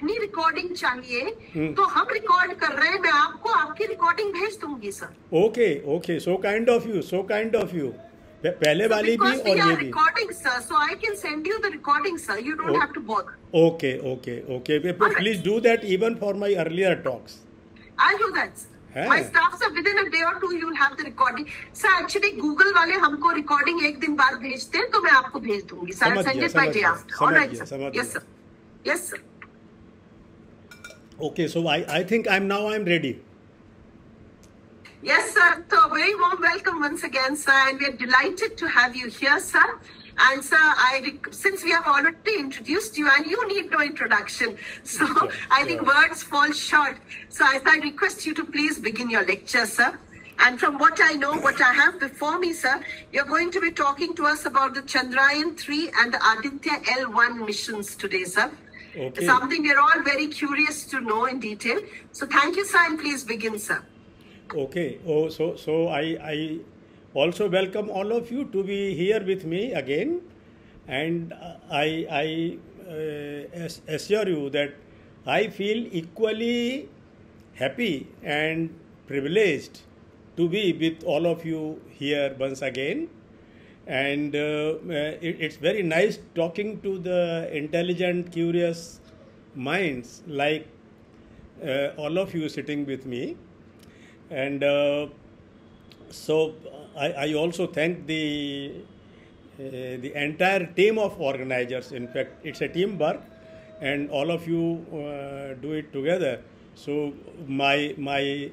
अपनी रिकॉर्डिंग चाहिए तो हम रिकॉर्ड कर रहे हैं मैं आपको आपकी रिकॉर्डिंग भेज दूँगी sir okay okay so kind of you so kind of you पहले वाली भी और ये भी recording sir so I can send you the recording sir you don't have to bother okay okay okay please do that even for my earlier talks I do that है। My staff sir within a day or two you will have the recording. Sir actually Google वाले हमको recording एक दिन बाद भेजते हैं तो मैं आपको भेज दूँगी. Sir I'll send it by day after. All right sir. Yes sir. Yes sir. Okay, so I, I think I'm now I'm ready. Yes, sir. So, very warm welcome once again, sir, and we are delighted to have you here, sir. And sir, I since we have already introduced you, and you need no introduction, so Sure, I think sure. words fall short. So, I, I request you to please begin your lecture, sir. And from what I know, what I have before me, sir, you're going to be talking to us about the Chandrayaan 3 and the Aditya L1 missions today, sir. Okay. Something we're all very curious to know in detail. So, thank you, sir, and please begin, sir. Okay. Oh, so so I I also welcome all of you to be here with me again, and I I uh, assure you that I feel equally happy and privileged to be with all of you here once again. And uh, uh, it, it's very nice talking to the intelligent, curious minds like uh, all of you sitting with me. And so I, I also thank the uh, the entire team of organizers. In fact, it's a teamwork, and all of you uh, do it together. So my my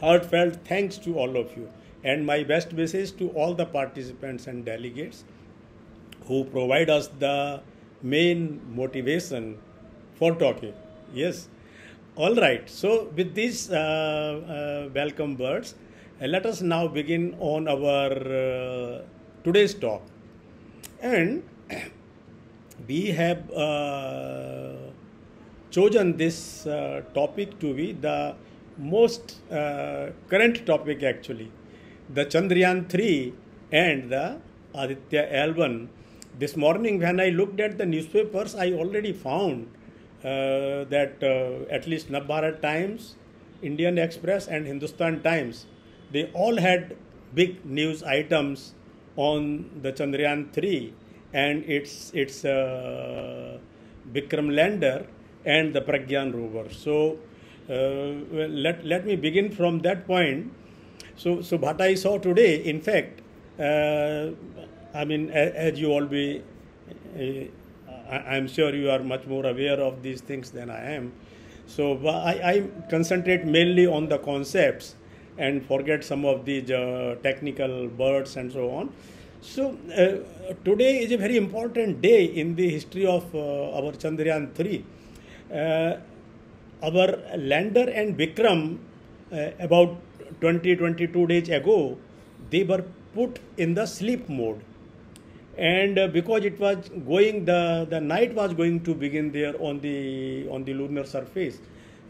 heartfelt thanks to all of you, and my best wishes to all the participants and delegates who provide us the main motivation for talking. Yes. All right. So, with these uh, uh, welcome words, uh, let us now begin on our uh, today's talk. And we have uh, chosen this uh, topic to be the most current topic actually the Chandrayaan 3 and the Aditya L1. This morning, when I looked at the newspapers, I already found uh, that uh, at least Navbharat Times, Indian Express, and Hindustan Times they all had big news items on the Chandrayaan 3 and its its uh, Vikram lander and the Pragyan rover. So uh, let let me begin from that point. So so what I saw today, in fact, uh, I mean, a- as you all be, uh, I, I'm sure you are much more aware of these things than I am. So I, I concentrate mainly on the concepts and forget some of these uh, technical words and so on. So uh, today is a very important day in the history of uh, our Chandrayaan 3. Uh, our lander and Vikram, about 20 22 days ago, they were put in the sleep mode. And uh, because it was going the the night was going to begin there on the on the lunar surface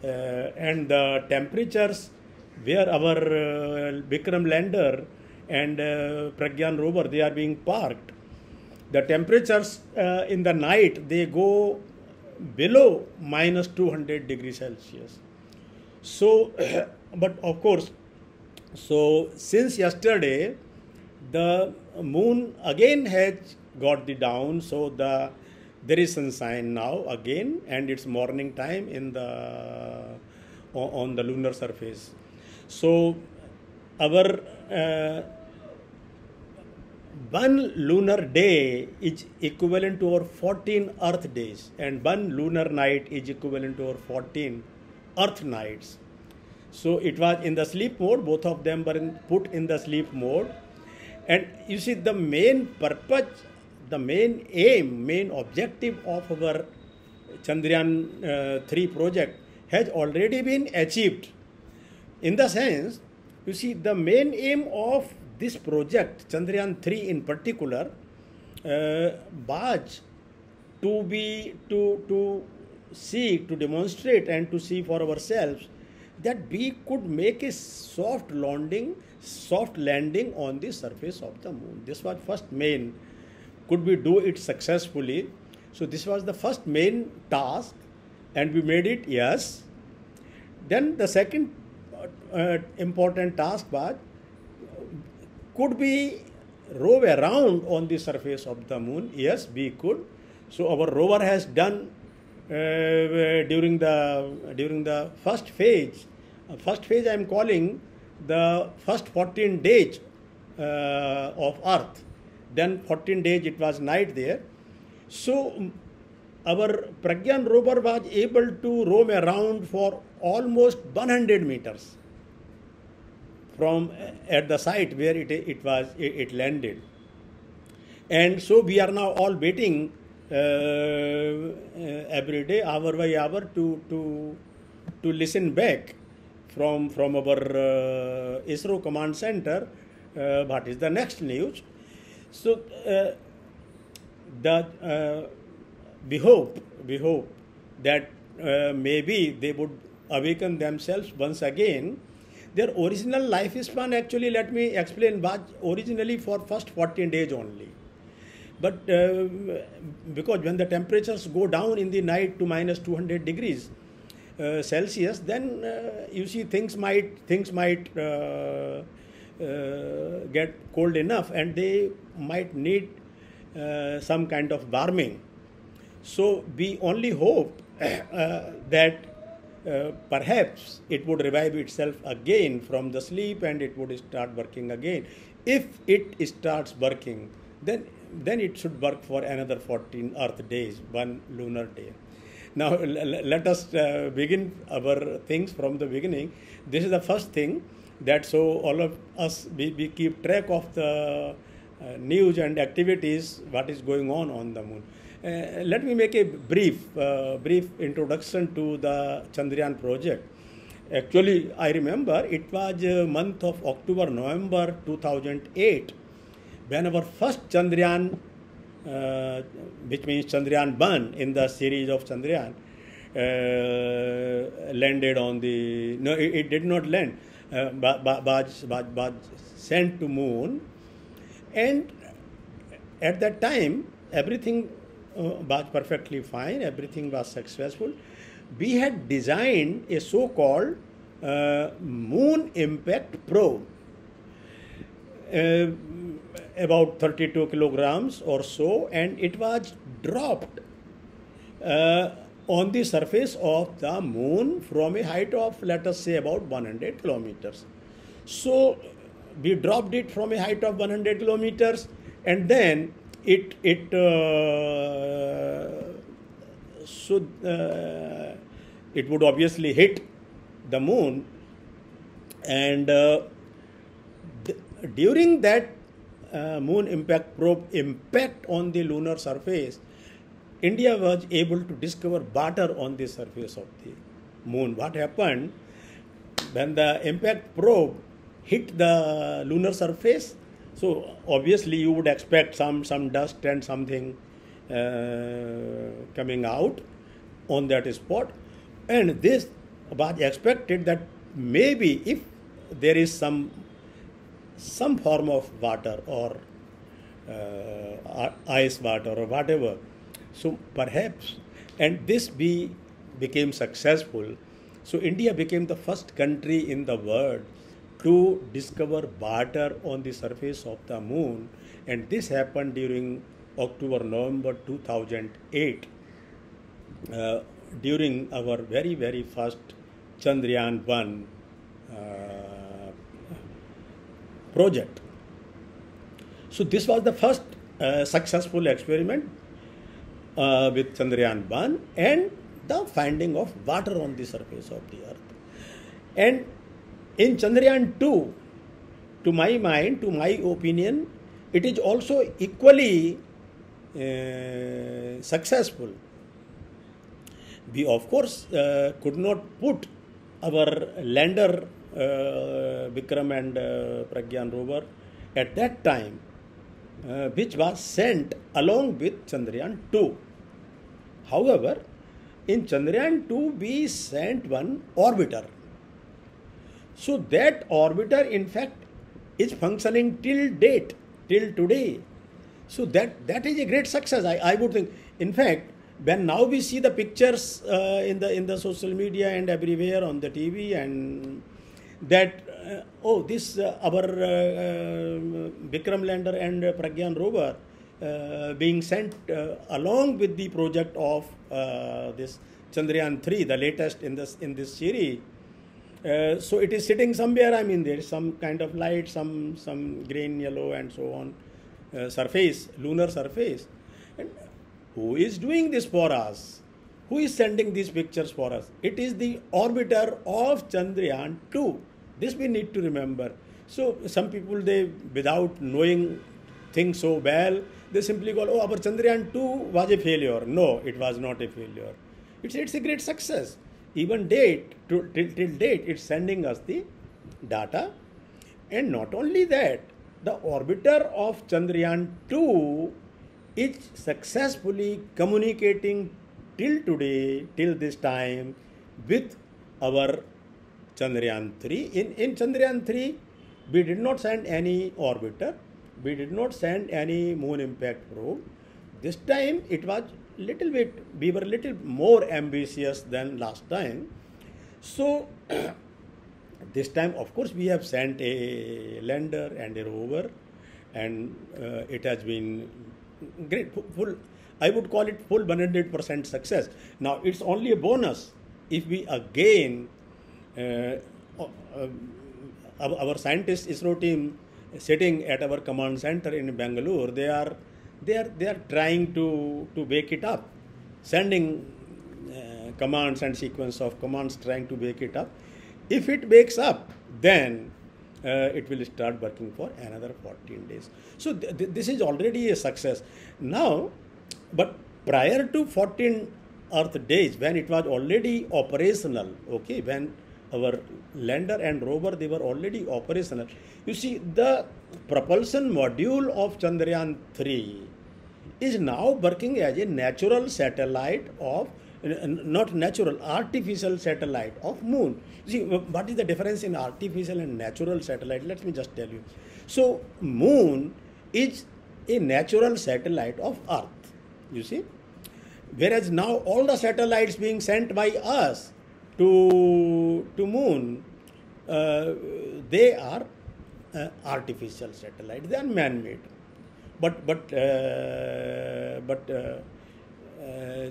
uh, and the temperatures where our uh, Vikram lander and uh, Pragyan rover they are being parked. The temperatures uh, in the night they go below minus 200 degrees celsius. So but of course so since yesterday the moon again has got the down. So the there is sunshine now again and it's morning time in the on the lunar surface. So our uh, one lunar day is equivalent to our 14 earth days and one lunar night is equivalent to our 14 earth nights so it was in the sleep mode. Both of them were in, put in the sleep mode. And you see the main purpose the main aim main objective of our chandrayaan uh, 3 project has already been achieved. In the sense you see the main aim of this project chandrayaan 3 in particular uh, was to be to to see to demonstrate and to see for ourselves that we could make a soft landing soft landing on the surface of the moon this was first main could we do it successfully so this was the first main task and we made it, yes. Then the second uh, important task was could we rove around on the surface of the moon? Yes, we could. So our rover has done uh, during the during the first phase. Uh, first phase I am calling the first 14 days uh, of Earth. Then 14 days it was night there. So our Pragyan rover was able to roam around for almost 100 meters from at the site where it, it was it, landed and so we are now all waiting uh, uh, every day hour by hour to to to listen back from from our uh, ISRO command center uh, what is the next news? So uh, the uh, we hope we hope that maybe they would awaken themselves once again. Their original lifespan actually let me explain originally for first 14 days only but uh, because when the temperatures go down in the night to minus 200 degrees uh, celsius then uh, you see things might things might uh, uh, get cold enough and they might need some kind of warming so we only hope that uh, perhaps it would revive itself again from the sleep and it would start working again. If it starts working, then then it should work for another 14 Earth days, one lunar day. Now let us uh, begin our things from the beginning. This is the first thing that so all of us we, we keep track of the uh, news and activities what is going on on the moon. Uh, let me make a brief, uh, brief introduction to the Chandrayaan project. Actually, I remember it was a month of October, November 2008 when our first Chandrayaan, uh, which means Chandrayaan 1 in the series of Chandrayaan, uh, landed on the. No, it, it did not land, uh, but, but, but, but sent to moon. And at that time, everything uh, was perfectly fine, everything was successful. We had designed a so called uh, moon impact probe. Uh, about 32 kilograms or so, and it was dropped uh, on the surface of the moon from a height of, let us say, about 100 kilometers. So, we dropped it from a height of 100 kilometers, and then it it uh, should uh, it would obviously hit the moon and uh, during that uh, moon impact probe impact on the lunar surface india was able to discover water on the surface of the moon. What happened? When the impact probe hit the lunar surface so obviously you would expect some some dust and something uh, coming out on that spot, and this was expected that maybe if there is some some form of water or uh, ice water or whatever, so perhaps, and this be became successful. So India became the first country in the world to discover water on the surface of the moon, and this happened during October November 2008 uh, during our very very first Chandrayaan 1 uh, project. So, this was the first uh, successful experiment uh, with Chandrayaan 1 and the finding of water on the surface of the earth. And in Chandrayaan 2, to my mind, to my opinion, it is also equally uh, successful. We, of course, uh, could not put our lander Vikram and uh, Pragyan rover at that time, uh, which was sent along with Chandrayaan 2. However, in Chandrayaan 2, we sent one orbiter so that orbiter, in fact, is functioning till date, till today. So that that is a great success. I, I would think. In fact, when now we see the pictures uh, in the in the social media and everywhere on the TV and that uh, oh this uh, our uh, uh, Vikram lander and Pragyan rover uh, being sent along with the project of this Chandrayaan 3 the latest in this in this series so it is sitting somewhere I mean there is some kind of light some some green yellow and so on surface lunar surface and who is doing this for us? Who is sending these pictures for us? It is the orbiter of Chandrayaan 2. This we need to remember. So some people they without knowing things so well, they simply call, oh, our Chandrayaan 2 was a failure. No, it was not a failure. It's, it's a great success. Even date, to, till, till date, it's sending us the data. And not only that, the orbiter of Chandrayaan 2 is successfully communicating till today, till this time, with our Chandrayaan 3. In, in Chandrayaan 3, we did not send any orbiter, we did not send any moon impact probe. This time it was little bit, we were little more ambitious than last time. So, this time, of course, we have sent a lander and a rover, and uh, it has been great, full, I would call it full 100% success. Now, it's only a bonus if we again, our, our scientists, ISRO team, sitting at our command center in Bangalore, they are, they are, they are trying to, to wake it up, sending uh, commands and sequence of commands trying to wake it up. If it wakes up, then uh, it will start working for another 14 days. So th- th- this is already a success. Now, but prior to 14 Earth days, when it was already operational, okay, when our lander and rover they were already operational. You see, the propulsion module of Chandrayaan 3 is now working as a natural satellite of not natural, artificial satellite of moon. See, what is the difference in artificial and natural satellite? Let me just tell you. So, moon is a natural satellite of Earth, you see. Whereas now all the satellites being sent by us to, to moon, uh, they are uh, artificial satellites, they are man-made. But, but, uh, but uh, uh,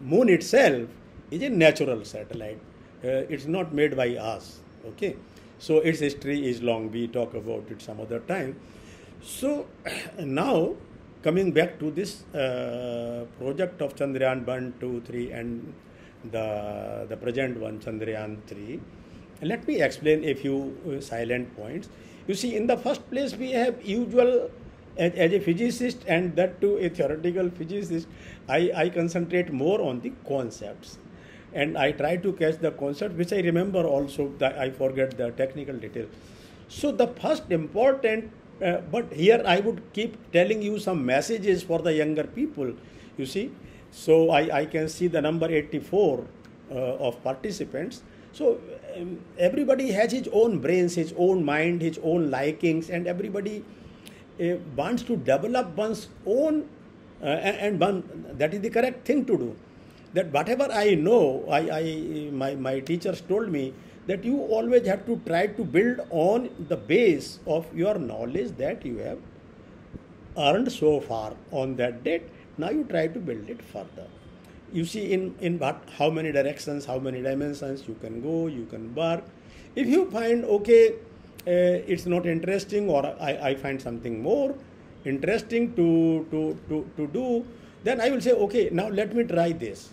moon itself is a natural satellite. Uh, it's not made by us. Okay, so its history is long. We talk about it some other time. So now coming back to this project of Chandrayaan 1, 2, 3 and the, the present one Chandrayaan 3, let me explain a few uh, silent points. You see, in the first place, we have usual as, as a physicist and that too a theoretical physicist, I, I concentrate more on the concepts and I try to catch the concept which I remember also that I forget the technical detail. So the first important, uh, but here I would keep telling you some messages for the younger people. You see, so I, I can see the number 84 uh, of participants. So um, everybody has his own brains, his own mind, his own likings, and everybody uh, wants to develop one's own uh, and one that is the correct thing to do that whatever i know I, I my, my teachers told me that you always have to try to build on the base of your knowledge that you have earned so far on that date now you try to build it further you see in in what how many directions how many dimensions you can go you can work if you find okay uh, it's not interesting or I, I find something more interesting to, to, to, to do, then I will say, okay, now let me try this.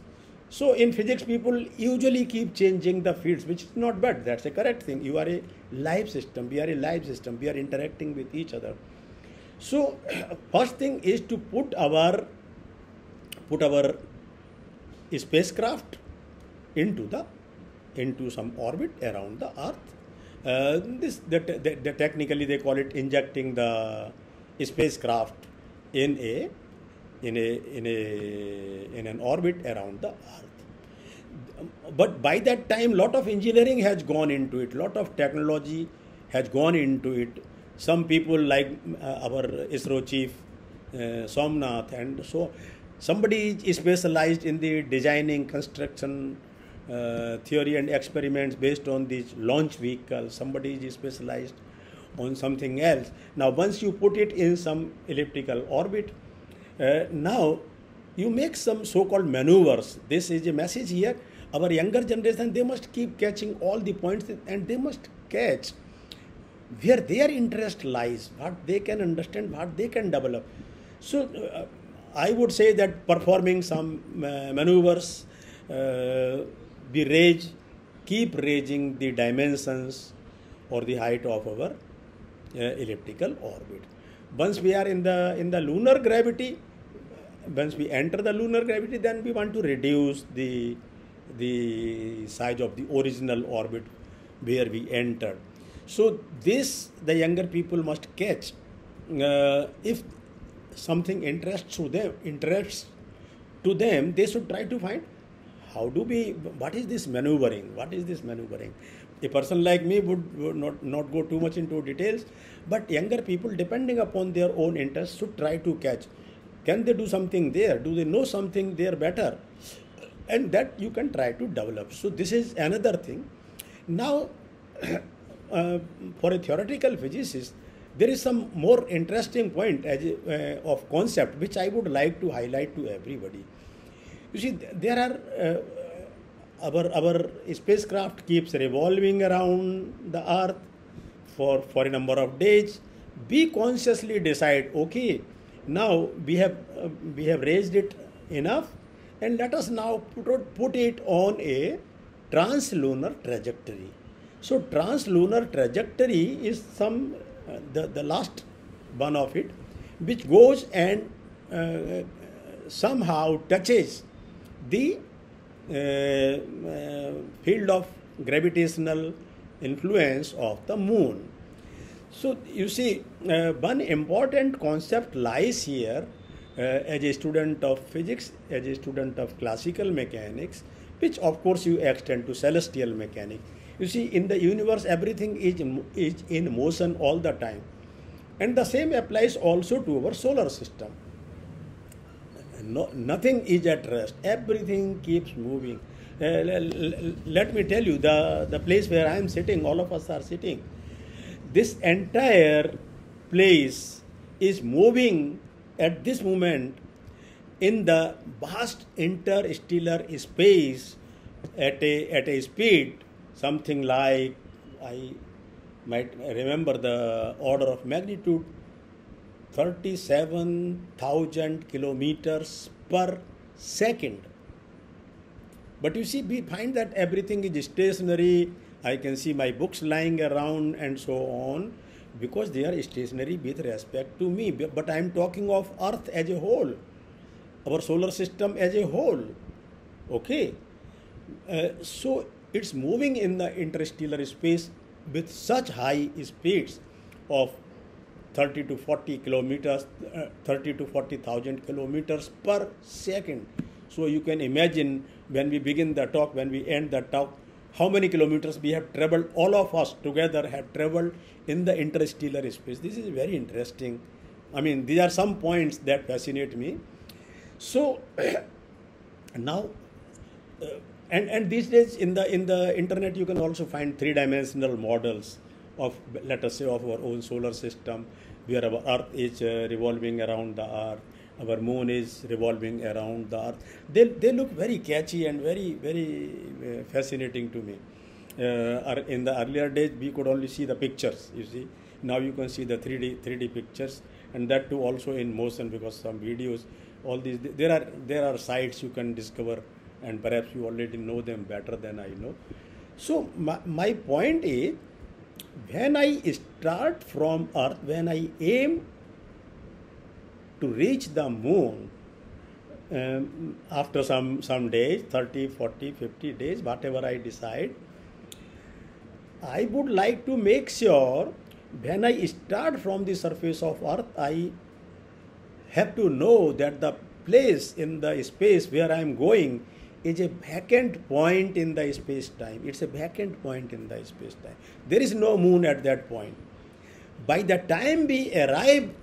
So in physics, people usually keep changing the fields, which is not bad. That's a correct thing. You are a live system. We are a live system. We are interacting with each other. So first thing is to put our put our spacecraft into the into some orbit around the Earth. Uh, this the, the, the, technically they call it injecting the spacecraft in a in a in a in an orbit around the earth. But by that time lot of engineering has gone into it lot of technology has gone into it. Some people like uh, our isro chief uh, somnath and so Somebody is specialized in the designing, construction, uh, theory and experiments based on these launch vehicles. Somebody is specialized on something else. Now, once you put it in some elliptical orbit, uh, now you make some so-called maneuvers. This is a message here. Our younger generation, they must keep catching all the points and they must catch where their interest lies, what they can understand, what they can develop. So, uh, I would say that performing some uh, maneuvers, uh, we raise, keep raising the dimensions or the height of our uh, elliptical orbit. Once we are in the in the lunar gravity, once we enter the lunar gravity, then we want to reduce the the size of the original orbit where we entered. So this the younger people must catch. Uh, if something interests to them, interests to them, they should try to find how do we. What is this maneuvering? What is this maneuvering? A person like me would, would not not go too much into details, but younger people, depending upon their own interests, should try to catch. Can they do something there? Do they know something there better? And that you can try to develop. So this is another thing. Now. Uh, for a theoretical physicist, there is some more interesting point as uh, of concept which I would like to highlight to everybody. You see, there are uh, our our spacecraft keeps revolving around the Earth for for a number of days. We consciously decide, okay, now we have uh, we have raised it enough, and let us now put, put it on a translunar trajectory so translunar trajectory is some the, the last one of it, which goes and uh, somehow touches the uh, uh field of gravitational influence of the moon. So you see, uh, one important concept lies here uh, as a student of physics, as a student of classical mechanics, which of course you extend to celestial mechanics you see, in the universe, everything is, is in motion all the time. And the same applies also to our solar system. No, nothing is at rest, everything keeps moving. Uh, let me tell you, the, the place where I am sitting, all of us are sitting, this entire place is moving at this moment in the vast interstellar space at a, at a speed something like I might remember the order of magnitude 37,000 kilometers per second. But you see, we find that everything is stationary. I can see my books lying around and so on because they are stationary with respect to me. But I am talking of Earth as a whole, our solar system as a whole. Okay. Uh, so it's moving in the interstellar space with such high speeds of 30 to 40 kilometers, uh, 30 to 40,000 kilometers per second. So you can imagine when we begin the talk, when we end the talk, how many kilometers we have traveled, all of us together have traveled in the interstellar space. This is very interesting. I mean, these are some points that fascinate me. So now, uh, and and these days in the in the internet you can also find three dimensional models of let us say of our own solar system where our earth is uh, revolving around the earth. Our moon is revolving around the earth. They, they look very catchy and very very uh, fascinating to me. Uh, in the earlier days we could only see the pictures you see. Now you can see the 3d 3d pictures and that too also in motion because some videos all these there are there are sites you can discover and perhaps you already know them better than I know. So, my, my point is when I start from Earth, when I aim to reach the moon, um, after some, some days 30, 40, 50 days, whatever I decide, I would like to make sure when I start from the surface of Earth, I have to know that the place in the space where I am going is a vacant point in the space time. It's a vacant point in the space time. There is no moon at that point. By the time we arrive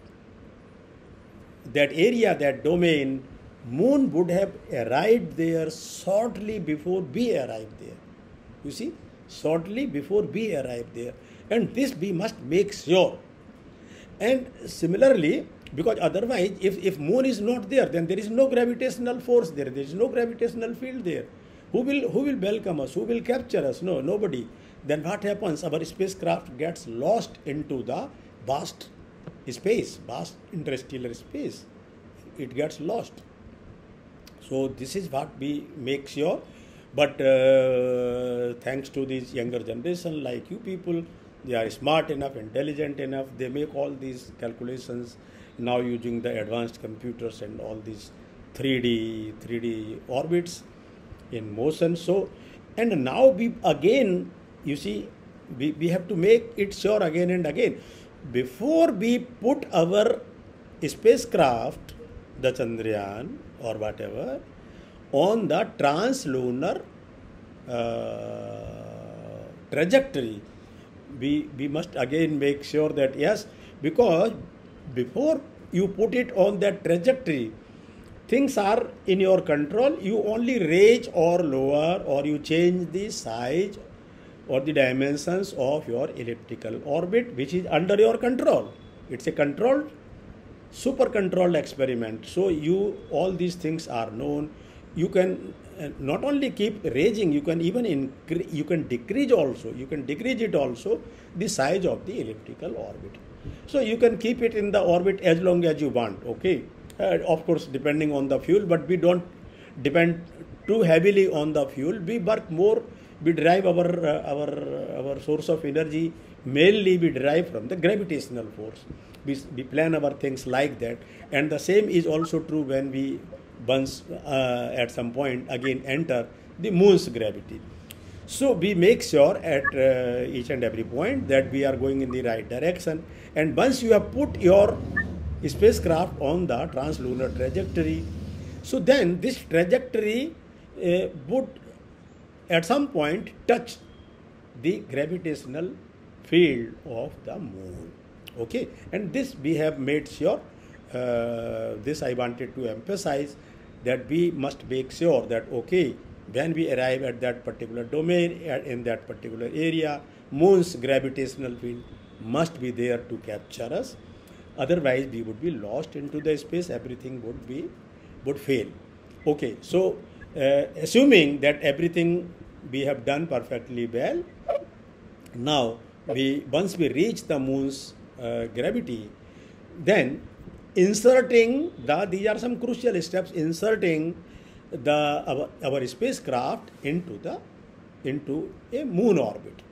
that area, that domain, moon would have arrived there shortly before we arrived there. You see, shortly before we arrived there. And this we must make sure. And similarly, because otherwise, if, if moon is not there, then there is no gravitational force there, there is no gravitational field there. Who will, who will welcome us? Who will capture us? No, nobody. Then what happens? Our spacecraft gets lost into the vast space, vast interstellar space. It gets lost. So this is what we make sure. But uh, thanks to this younger generation, like you people, they are smart enough, intelligent enough. They make all these calculations now using the advanced computers and all these 3D 3D orbits in motion. So, and now we again, you see, we, we have to make it sure again and again. Before we put our spacecraft, the Chandrayaan or whatever, on the translunar uh, trajectory, we, we must again make sure that yes, because before you put it on that trajectory, things are in your control. You only raise or lower or you change the size or the dimensions of your elliptical orbit, which is under your control. It's a controlled, super controlled experiment. So you all these things are known. You can uh, not only keep raising, you can even increase, you can decrease also. You can decrease it also the size of the elliptical orbit. So you can keep it in the orbit as long as you want, okay? Uh, of course, depending on the fuel, but we don't depend too heavily on the fuel. We work more, we derive our, uh, our, our source of energy, mainly we derive from the gravitational force. We, we plan our things like that. And the same is also true when we once uh, at some point again enter the moon's gravity. So we make sure at uh, each and every point that we are going in the right direction. And once you have put your spacecraft on the translunar trajectory, so then this trajectory uh, would at some point touch the gravitational field of the moon. Okay, and this we have made sure. Uh, this I wanted to emphasize that we must make sure that okay when we arrive at that particular domain at, in that particular area moon's gravitational field must be there to capture us. Otherwise we would be lost into the space. Everything would be would fail. Okay so uh, assuming that everything we have done perfectly well now we once we reach the moon's uh, gravity then inserting the these are some crucial steps inserting the our, our spacecraft into the into a moon orbit.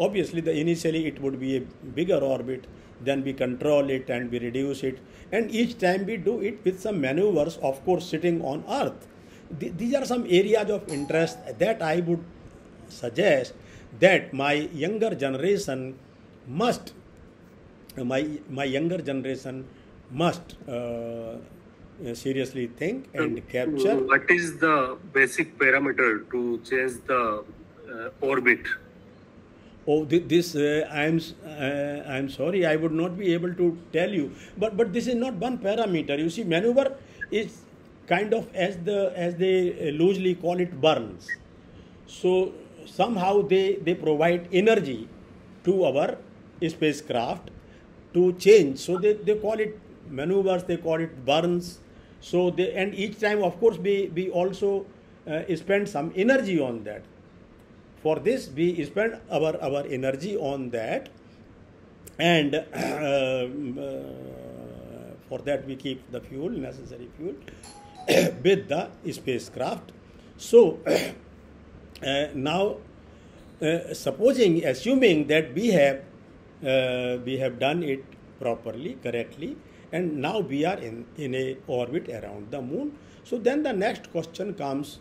Obviously, the initially it would be a bigger orbit. Then we control it and we reduce it, and each time we do it with some maneuvers. Of course, sitting on Earth. Th- these are some areas of interest that I would suggest that my younger generation must my my younger generation must uh, uh, seriously think and capture. What is the basic parameter to change the uh, orbit? Oh, this uh, I'm uh, I'm sorry, I would not be able to tell you. But but this is not one parameter. You see, maneuver is kind of as the as they loosely call it burns. So somehow they they provide energy to our spacecraft to change. So they, they call it maneuvers, they call it burns so they, and each time, of course, we, we also uh, spend some energy on that. For this, we spend our, our energy on that, and uh, uh, for that we keep the fuel, necessary fuel, with the spacecraft. So uh, now, uh, supposing, assuming that we have uh, we have done it properly, correctly, and now we are in, in a orbit around the moon so then the next question comes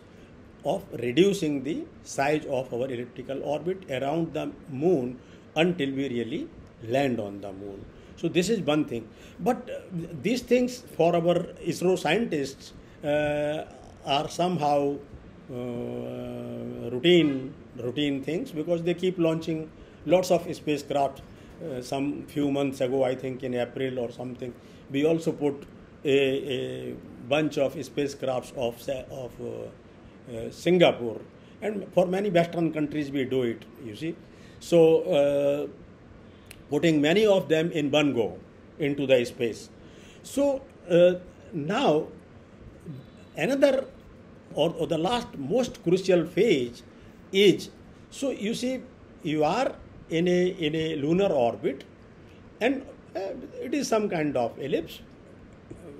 of reducing the size of our elliptical orbit around the moon until we really land on the moon. So this is one thing. But uh, these things for our isro scientists uh, are somehow uh, routine routine things because they keep launching lots of spacecraft uh, some few months ago i think in april or something. We also put a, a bunch of spacecrafts of, of uh, Singapore. And for many Western countries, we do it, you see. So, uh, putting many of them in one go into the space. So, uh, now, another or, or the last most crucial phase is so you see, you are in a, in a lunar orbit and uh, it is some kind of ellipse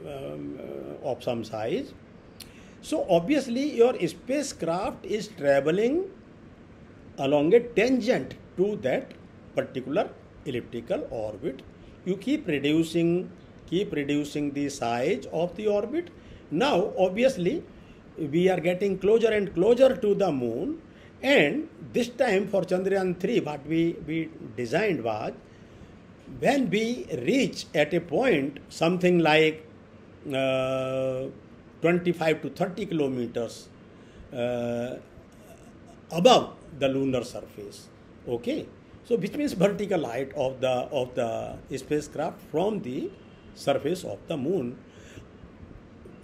um, uh, of some size. So obviously your spacecraft is traveling along a tangent to that particular elliptical orbit. You keep reducing, keep reducing the size of the orbit. Now obviously we are getting closer and closer to the moon and this time for Chandrayaan 3 what we, we designed was when we reach at a point something like uh, 25 to 30 kilometers uh, above the lunar surface okay? So which means vertical height of the of the spacecraft from the surface of the moon.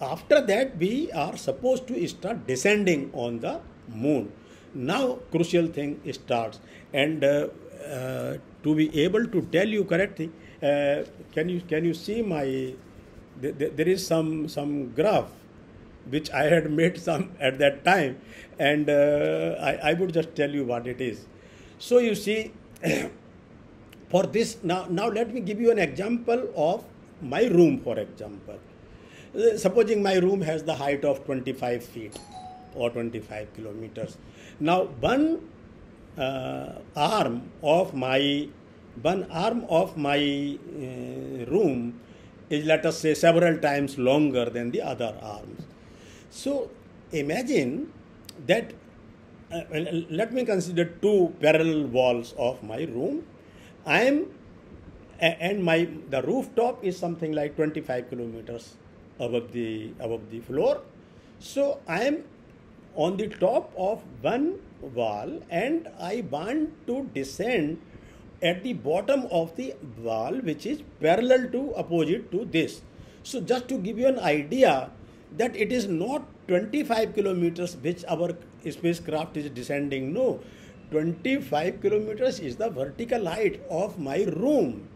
After that we are supposed to start descending on the moon. Now crucial thing starts. And uh, uh, to be able to tell you correctly uh, can you can you see my th- th- there is some some graph which i had made some at that time. And uh, I, I would just tell you what it is. So you see for this now now let me give you an example of my room for example. Uh, supposing my room has the height of 25 feet or 25 kilometers. Now, one uh, arm of my one arm of my uh, room is let us say several times longer than the other arms. So imagine that. Uh, let me consider two parallel walls of my room. I am and my the rooftop is something like 25 kilometers above the above the floor. So I am on the top of one wall and I want to descend at the bottom of the wall which is parallel to opposite to this. So just to give you an idea that it is not 25 kilometers which our spacecraft is descending. No, 25 kilometers is the vertical height of my room.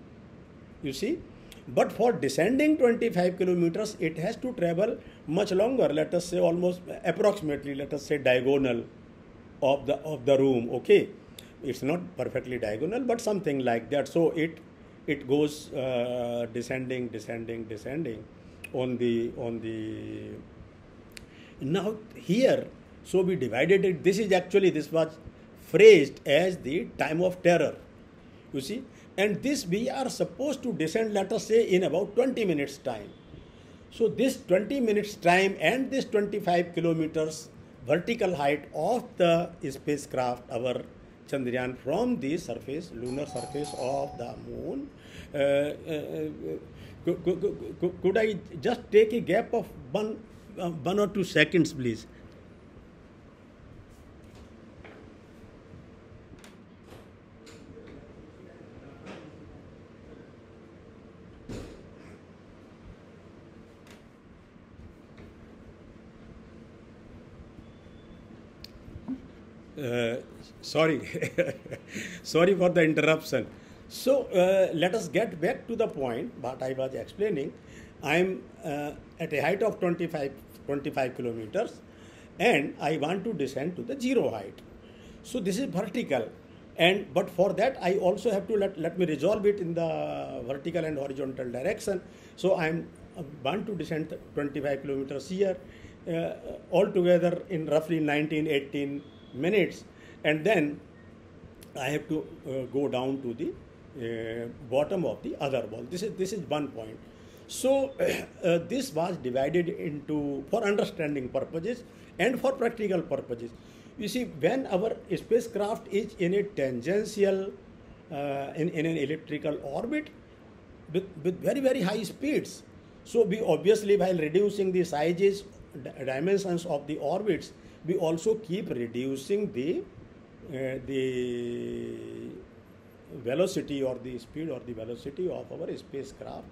You see? But for descending 25 kilometers, it has to travel much longer. Let us say almost approximately, let us say diagonal of the of the room. Okay, it's not perfectly diagonal, but something like that. So it it goes uh, descending, descending, descending on the on the. Now here, so we divided it. This is actually this was phrased as the time of terror. You see, and this we are supposed to descend let us say in about 20 minutes time so this 20 minutes time and this 25 kilometers vertical height of the spacecraft our chandrayaan from the surface lunar surface of the moon uh, uh, could, could, could, i just take a gap of one uh, one or two seconds please Uh, sorry, sorry for the interruption. So uh, let us get back to the point what I was explaining. I am uh, at a height of 25, 25 kilometers and I want to descend to the zero height. So this is vertical and but for that I also have to let, let me resolve it in the vertical and horizontal direction. So I am uh, want to descend 25 kilometers here uh, altogether in roughly 19, 18 minutes and then I have to uh, go down to the uh, bottom of the other wall. This is this is one point. So uh, this was divided into for understanding purposes and for practical purposes. You see, when our spacecraft is in a tangential, uh, in, in an elliptical orbit with, with very very high speeds, so we obviously while reducing the sizes, dimensions of the orbits, we also keep reducing the uh, the velocity or the speed or the velocity of our spacecraft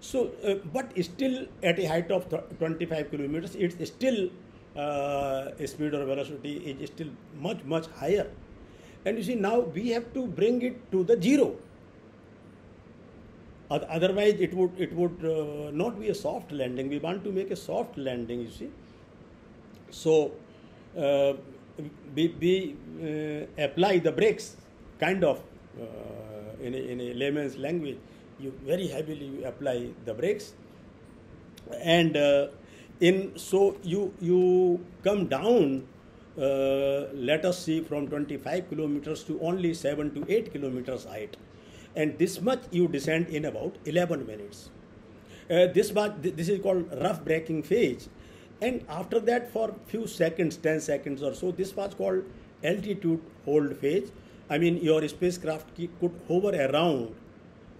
So, uh, but still at a height of th- 25 kilometers, it's still uh, speed or velocity is still much much higher. And you see now we have to bring it to the zero. Otherwise, it would it would uh, not be a soft landing. We want to make a soft landing. You see, so uh, we, we uh, apply the brakes kind of uh, in, a, in a layman's language you very heavily apply the brakes. And uh, in so you you come down uh, let us see from 25 kilometers to only 7 to 8 kilometers height. And this much you descend in about 11 minutes. Uh, this was this is called rough braking phase. And after that for few seconds 10 seconds or so this was called altitude hold phase i mean your spacecraft could hover around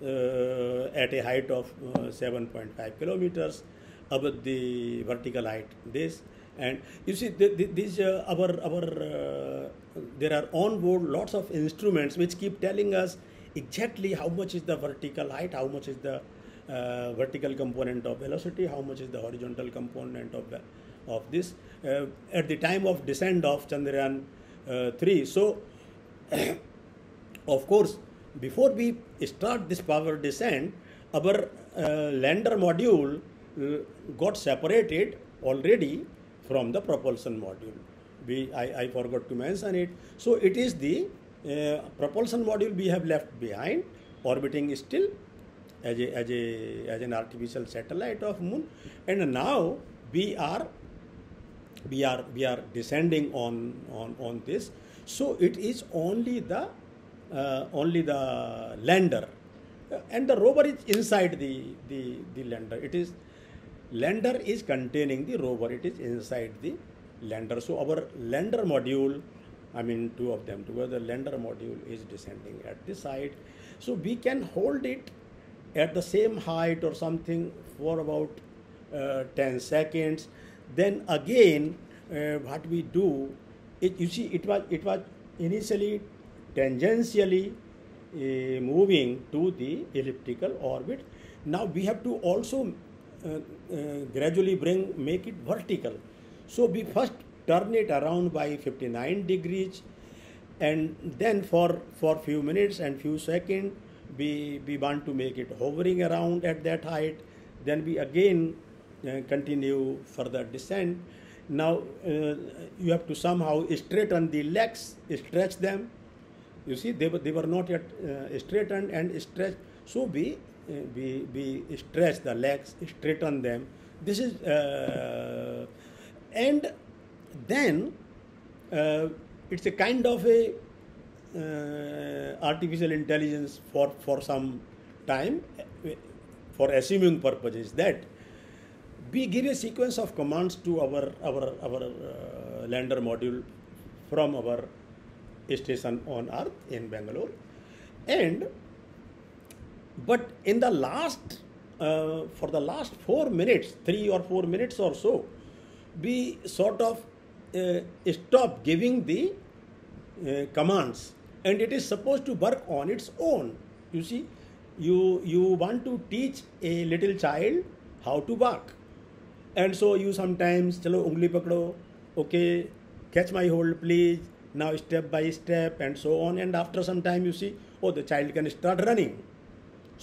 uh, at a height of uh, 7.5 kilometers above the vertical height this and you see the, the, these uh, our our uh, there are on board lots of instruments which keep telling us exactly how much is the vertical height how much is the uh, vertical component of velocity how much is the horizontal component of of this uh, at the time of descent of chandrayaan 3 so of course, before we start this power descent, our uh, lander module uh, got separated already from the propulsion module. We, I, I forgot to mention it. So it is the uh, propulsion module we have left behind, orbiting still as a, as a as an artificial satellite of moon, and now we are we are we are descending on on on this so it is only the uh, only the lander Uh, and the rover is inside the the the lander it is lander is containing the rover it is inside the lander so our lander module i mean two of them together lander module is descending at this side. So we can hold it at the same height or something for about uh, 10 seconds. Then again uh, what we do it, you see it was it was initially tangentially uh, moving to the elliptical orbit. Now we have to also uh, uh, gradually bring make it vertical. So we first turn it around by 59 degrees and then for for few minutes and few seconds we we want to make it hovering around at that height. Then we again continue further descent now uh, you have to somehow straighten the legs stretch them. You see they were they were not yet uh, straightened and stretched. So we uh, we we stretch the legs straighten them. This is uh, and then uh, it's a kind of a uh, artificial intelligence for for some time for assuming purposes that we give a sequence of commands to our our our uh, lander module from our station on earth in bangalore. And but in the last uh, for the last 4 minutes 3 or 4 minutes or so we sort of uh, stop giving the uh, commands. And it is supposed to work on its own. You see you you want to teach a little child how to walk and so you sometimes chalo ungli pakdo okay catch my hold please. Now step by step and so on. And after some time you see oh the child can start running.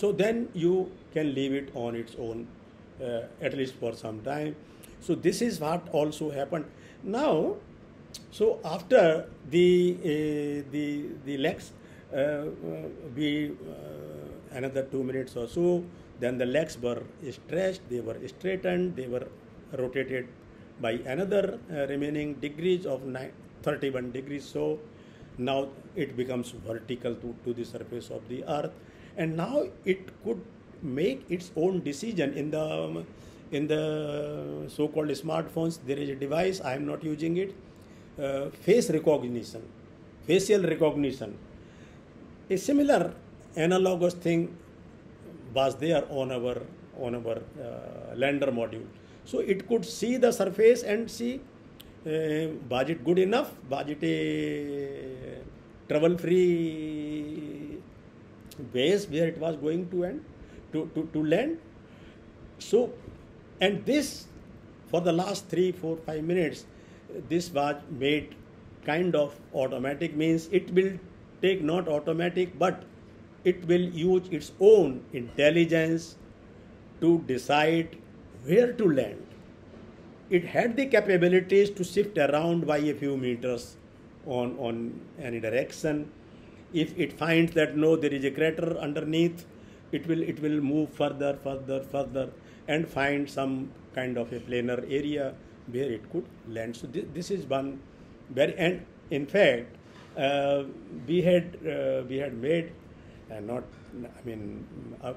So then you can leave it on its own uh, at least for some time. So this is what also happened. Now so after the uh, the the legs uh, uh, we uh, another two minutes or so then the legs were stretched they were straightened they were rotated by another uh, remaining degrees of nine, 31 degrees. So now it becomes vertical to, to the surface of the earth. And now it could make its own decision in the in the so-called smartphones. There is a device i am not using it. Uh, face recognition facial recognition. A similar analogous thing was there on our on our uh, lander module so it could see the surface and see uh, was it good enough? Was it a trouble free base where it was going to end to, to, to land? So, and this for the last three, four, five minutes, this was made kind of automatic means it will take not automatic but it will use its own intelligence to decide where to land. It had the capabilities to shift around by a few meters on, on any direction. If it finds that no, there is a crater underneath, it will it will move further, further, further, and find some kind of a planar area where it could land. So this, this is one very and in fact uh, we had uh, we had made and uh, not I mean uh,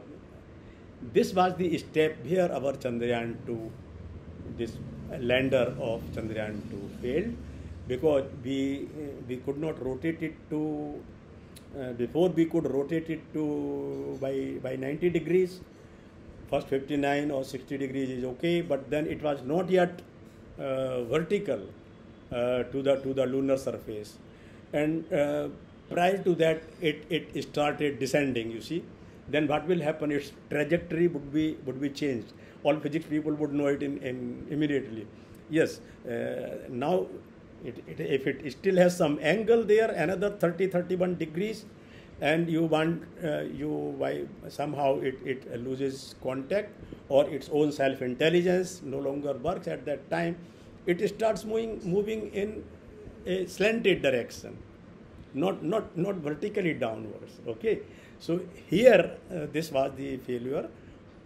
this was the step where our Chandrayaan 2 this lander of Chandrayaan 2 failed because we we could not rotate it to uh, before we could rotate it to by by 90 degrees. First 59 or 60 degrees is okay but then it was not yet uh, vertical uh, to the to the lunar surface. And uh, prior to that it, it started descending you see then what will happen? Its trajectory would be would be changed. All physics people would know it in, in immediately. Yes uh, now it, it, if it still has some angle there another 30 31 degrees and you want uh, you why somehow it, it loses contact or its own self intelligence no longer works at that time it starts moving moving in a slanted direction not not not vertically downwards okay so here uh, this was the failure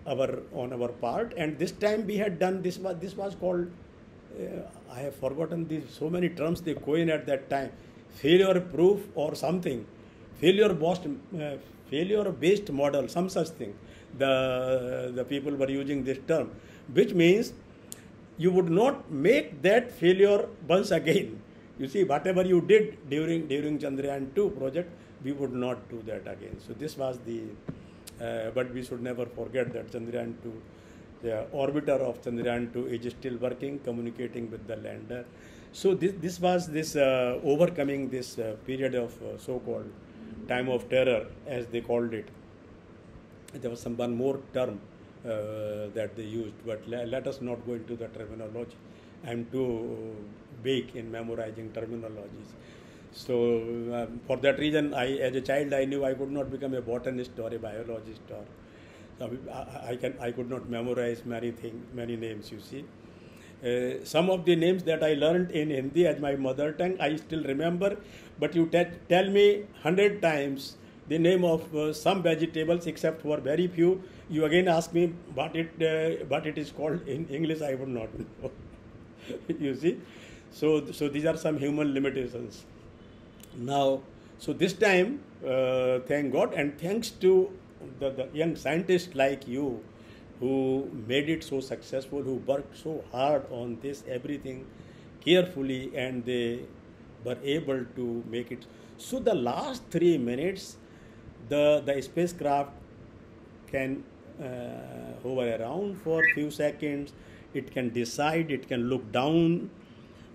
our on our part and this time we had done this was this was called uh, i have forgotten these so many terms they coined at that time. Failure proof or something. Failure based uh, failure based model some such thing. The the people were using this term which means you would not make that failure once again. You see whatever you did during during chandrayaan 2 project we would not do that again so this was the uh, but we should never forget that chandrayaan 2 the orbiter of chandrayaan 2 is still working communicating with the lander so this this was this uh, overcoming this uh, period of uh, so called time of terror, as they called it. There was some one more term uh, that they used, but le- let us not go into the terminology. I'm too big in memorizing terminologies. So um, for that reason, I, as a child, I knew I could not become a botanist or a biologist or I, I, can I could not memorize many things, many names. You see, uh, some of the names that I learned in Hindi as my mother tongue, I still remember. But you te- tell me hundred times the name of uh, some vegetables, except for very few. You again ask me what it uh, what it is called in English. I would not know. you see, so so these are some human limitations. Now, so this time, uh, thank God, and thanks to the, the young scientists like you who made it so successful, who worked so hard on this everything carefully, and they were able to make it. So the last three minutes, the the spacecraft can uh, hover around for a few seconds. It can decide. It can look down.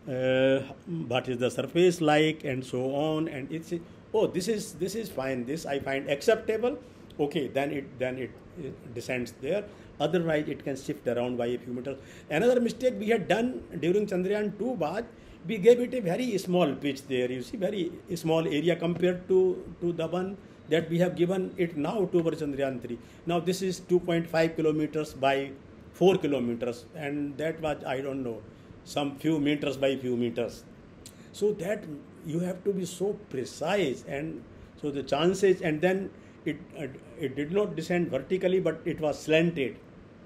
Uh, what is the surface like, and so on. And it's oh, this is this is fine. This I find acceptable. Okay, then it then it, it descends there Otherwise, it can shift around by a few meters. Another mistake we had done during Chandrayaan 2 was we gave it a very small pitch there. You see, very small area compared to, to the one that we have given it now to our Chandrayaan 3. Now, this is 2.5 kilometers by 4 kilometers, and that was, I don't know, some few meters by few meters. So, that you have to be so precise, and so the chances, and then it, uh, it did not descend vertically, but it was slanted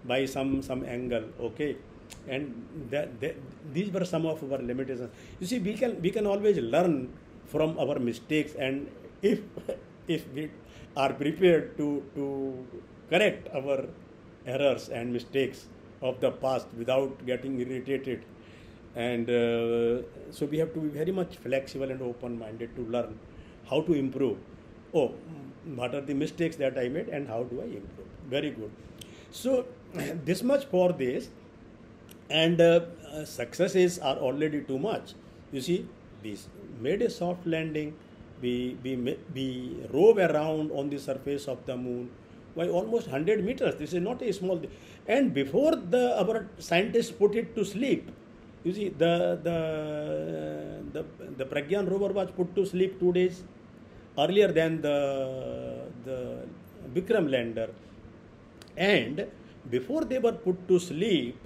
by some some angle okay and that, that, these were some of our limitations you see we can we can always learn from our mistakes and if if we are prepared to to correct our errors and mistakes of the past without getting irritated and uh, so we have to be very much flexible and open minded to learn how to improve oh what are the mistakes that i made and how do i improve very good so this much for this, and uh, successes are already too much. You see, we made a soft landing. We, we, we rove around on the surface of the moon. by almost 100 meters. This is not a small thing. And before the our scientists put it to sleep, you see, the the the the Pragyan rover was put to sleep two days earlier than the the Vikram lander, and before they were put to sleep,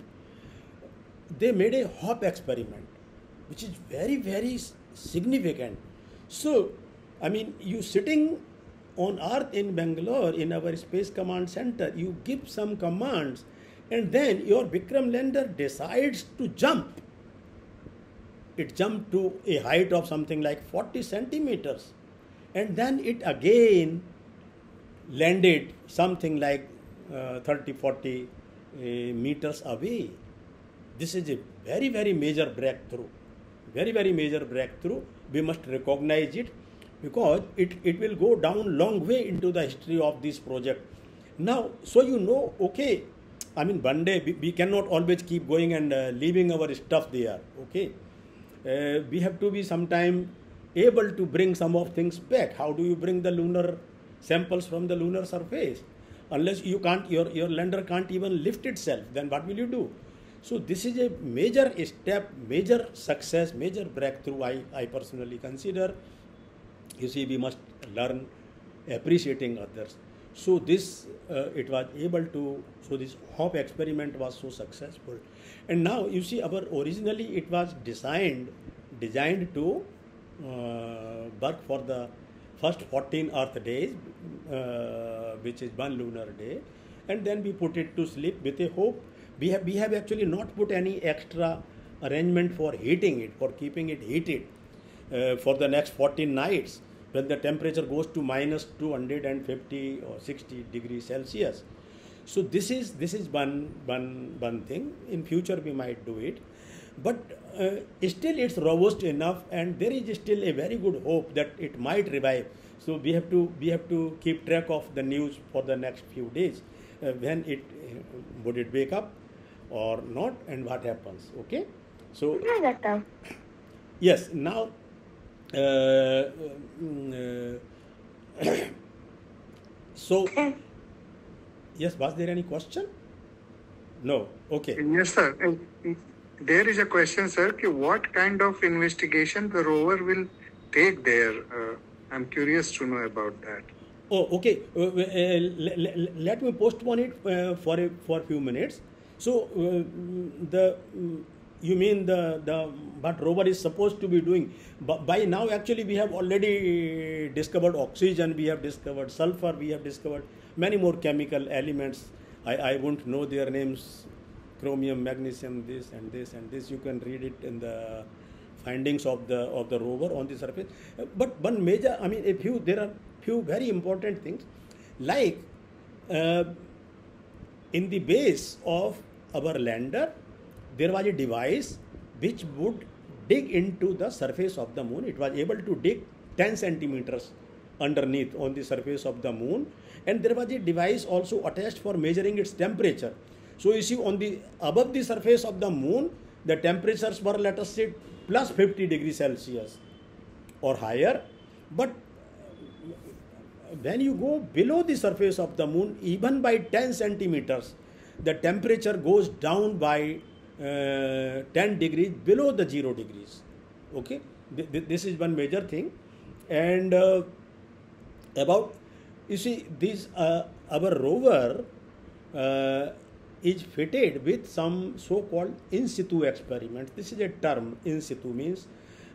they made a hop experiment, which is very very significant. So, I mean, you sitting on Earth in Bangalore in our Space Command Center, you give some commands, and then your Vikram lander decides to jump. It jumped to a height of something like 40 centimeters, and then it again landed something like uh, 30 40 uh, meters away. This is a very, very major breakthrough. Very, very major breakthrough. We must recognize it because it, it will go down long way into the history of this project. Now, so you know, okay, I mean, one day we, we cannot always keep going and uh, leaving our stuff there, okay? Uh, we have to be sometime able to bring some of things back. How do you bring the lunar samples from the lunar surface? Unless you can't, your, your lander can't even lift itself, then what will you do? So this is a major step, major success, major breakthrough. I, I personally consider. You see, we must learn appreciating others. So this uh, it was able to. So this hop experiment was so successful, and now you see, our originally it was designed designed to uh, work for the first 14 Earth days, uh, which is one lunar day, and then we put it to sleep with a hope. We have we have actually not put any extra arrangement for heating it for keeping it heated uh, for the next 14 nights when the temperature goes to minus 250 or 60 degrees celsius so this is this is one one one thing. In future we might do it. But uh, still it's robust enough and there is still a very good hope that it might revive. So we have to we have to keep track of the news for the next few days uh, when it uh, would it wake up or not and what happens okay? So yes now uh, mm, uh, so yes was there any question no okay Yes, sir. There is a question, sir. What kind of investigation the rover will take there? Uh, I'm curious to know about that. Oh, okay. Uh, uh, le- le- let me postpone it uh, for a, for a few minutes. So uh, the mm, you mean the the what rover is supposed to be doing? But by now, actually, we have already discovered oxygen. We have discovered sulfur. We have discovered many more chemical elements. I I won't know their names. Chromium, magnesium, this and this and this. You can read it in the findings of the of the rover on the surface. But one major, I mean, a few there are few very important things, like uh, in the base of our lander, there was a device which would dig into the surface of the moon. It was able to dig 10 centimeters underneath on the surface of the moon, and there was a device also attached for measuring its temperature. So you see, on the above the surface of the moon, the temperatures were let us say plus 50 degrees Celsius or higher, but when you go below the surface of the moon, even by 10 centimeters, the temperature goes down by uh, 10 degrees below the 0 degrees. Okay, Th- th- this is one major thing. And uh, about, you see, this uh, our rover uh, is fitted with some so-called in situ experiments. This is a term. In situ means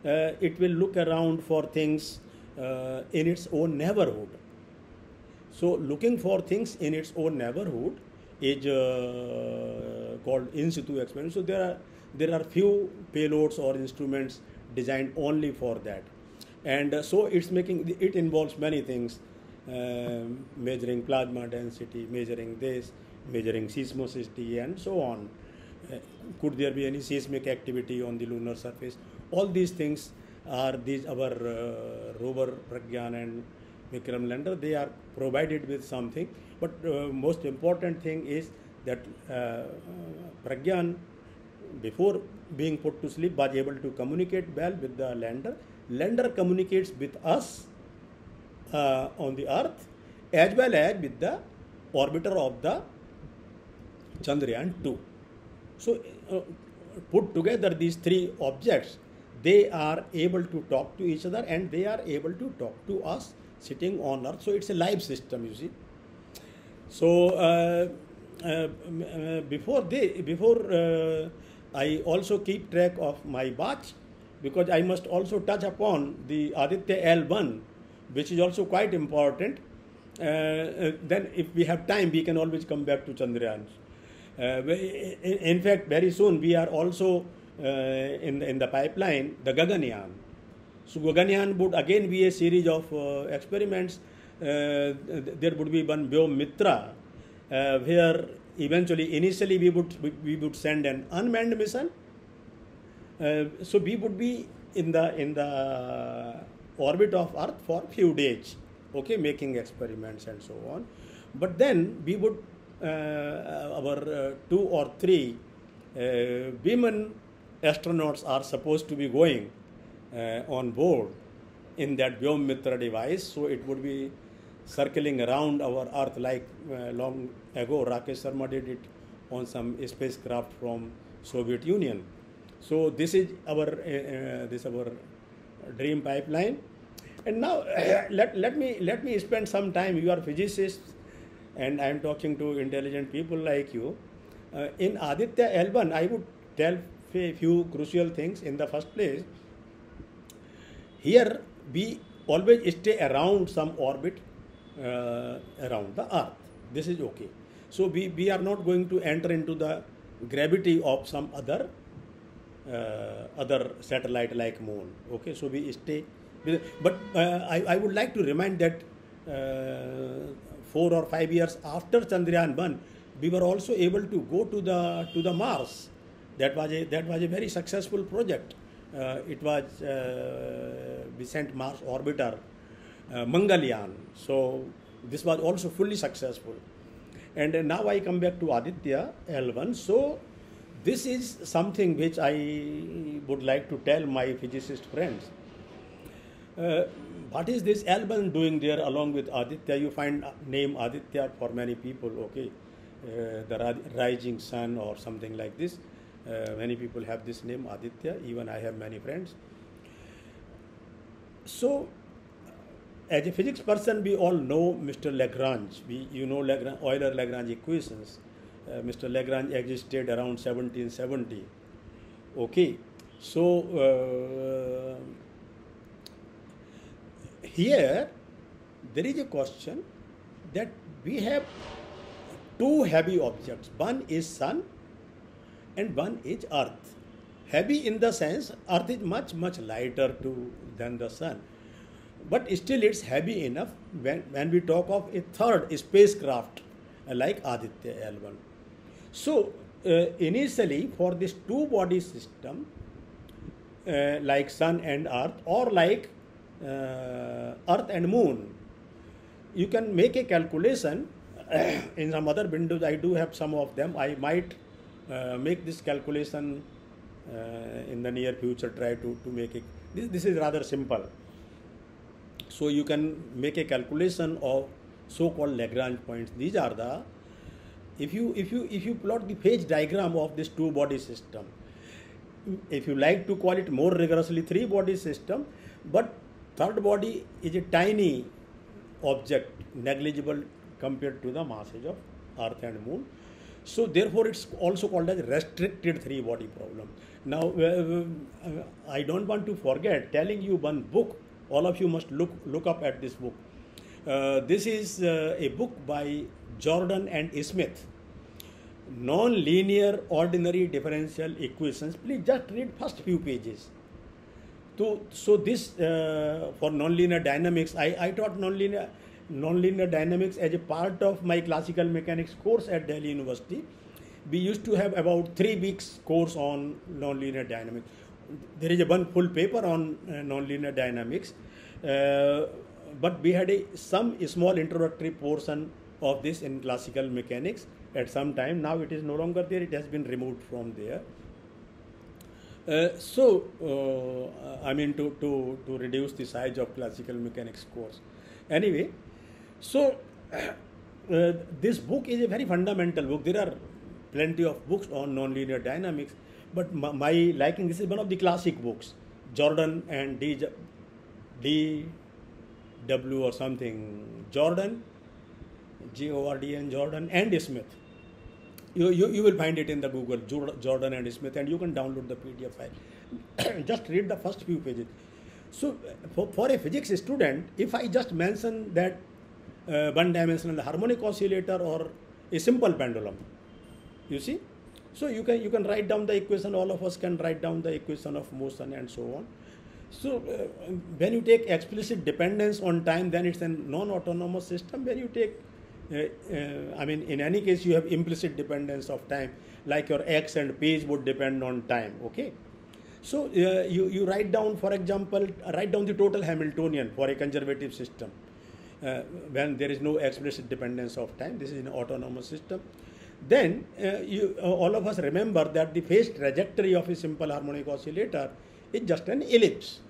uh, it will look around for things uh, in its own neighborhood. So, looking for things in its own neighborhood is uh, called in situ experiment. So, there are there are few payloads or instruments designed only for that, and uh, so it's making it involves many things, um, measuring plasma density, measuring this, measuring seismicity, and so on. Uh, could there be any seismic activity on the lunar surface? All these things are these our uh, rover Pragyan and Vikram lander. They are provided with something, but uh, most important thing is that uh, Pragyan, before being put to sleep, was able to communicate well with the lander. Lander communicates with us uh, on the earth as well as with the orbiter of the Chandrayaan 2. So, uh, put together these three objects, they are able to talk to each other and they are able to talk to us sitting on Earth. So, it's a live system, you see. So, uh, uh, uh, before they, before uh, I also keep track of my batch because I must also touch upon the Aditya L1, which is also quite important. Uh, uh, then, if we have time, we can always come back to Chandrayaan. Uh, in fact, very soon we are also uh, in, in the pipeline the Gaganyaan. So Gaganyaan would again be a series of uh, experiments. Uh, there would be one Vyom Mitra, where eventually, initially we would we would send an unmanned mission. Uh, so we would be in the in the orbit of Earth for few days, okay, making experiments and so on. But then we would uh, our uh, two or three women astronauts are supposed to be going on board in that Vyom Mitra device. So it would be circling around our Earth like uh, long ago. Rakesh Sharma did it on some spacecraft from Soviet Union. So this is our uh, this our dream pipeline. And now let, let me let me spend some time. You are physicists, and I am talking to intelligent people like you. Uh, in Aditya L1, I would tell a few crucial things. In the first place, here we always stay around some orbit uh, around the Earth. This is okay. So we, we are not going to enter into the gravity of some other other satellite like moon. Okay, so we stay. But uh, I, I would like to remind that uh, four or five years after Chandrayaan 1, we were also able to go to the to the Mars. That was a that was a very successful project. Uh, it was uh, we sent Mars orbiter uh, Mangalyaan. So this was also fully successful. And uh, now I come back to Aditya L1. So this is something which I would like to tell my physicist friends. Uh, what is this L1 doing there along with Aditya? You find name Aditya for many people, okay, uh, the rising sun or something like this. Uh, many people have this name Aditya. Even I have many friends. So, as a physics person, we all know Mr. Lagrange. We, you know Lagrange, Euler-Lagrange equations. Uh, Mr. Lagrange existed around 1770. Okay, so uh, here there is a question that we have two heavy objects. One is sun, and one is earth. Heavy in the sense earth is much much lighter to than the sun but still it's heavy enough when, when we talk of a third spacecraft like Aditya L1. So, uh, initially for this two body system, uh, like Sun and Earth, or like uh, Earth and Moon, you can make a calculation. In some other windows, I do have some of them. I might uh, make this calculation uh, in the near future, try to, to make it. This, this is rather simple. So you can make a calculation of so-called Lagrange points. These are the if you if you if you plot the phase diagram of this two body system, if you like to call it more rigorously three body system, but third body is a tiny object, negligible compared to the masses of Earth and Moon. So therefore, it's also called as restricted three body problem. Now, uh, uh, I don't want to forget telling you one book. All of you must look look up at this book. Uh, this is uh, a book by Jordan and Smith. Non-linear ordinary differential equations. Please just read first few pages. So, so this uh, for nonlinear dynamics, I, I taught nonlinear nonlinear dynamics as a part of my classical mechanics course at Delhi University. We used to have about three weeks course on nonlinear dynamics. There is a one full paper on uh, nonlinear dynamics, uh, but we had a some small introductory portion of this in classical mechanics at some time. Now it is no longer there; it has been removed from there. Uh, so, uh, I mean, to, to, to reduce the size of classical mechanics course. Anyway, so uh, this book is a very fundamental book. There are plenty of books on nonlinear dynamics, but my, my liking this is one of the classic books, Jordan and D. D. W. or something. Jordan, G O R D N Jordan and Smith. You, you, you will find it in the Google Jordan and Smith, and you can download the PDF file. just read the first few pages. So, for, for a physics student, if I just mention that uh, one dimensional harmonic oscillator or a simple pendulum, you see, so you can you can write down the equation. All of us can write down the equation of motion and so on. So uh, when you take explicit dependence on time, then it's a non-autonomous system. When you take I mean, in any case, you have implicit dependence of time, like your x and page would depend on time. Okay. So uh, you, you write down, for example, write down the total Hamiltonian for a conservative system uh, when there is no explicit dependence of time. This is an autonomous system. Then uh, you, uh, all of us remember that the phase trajectory of a simple harmonic oscillator is just an ellipse,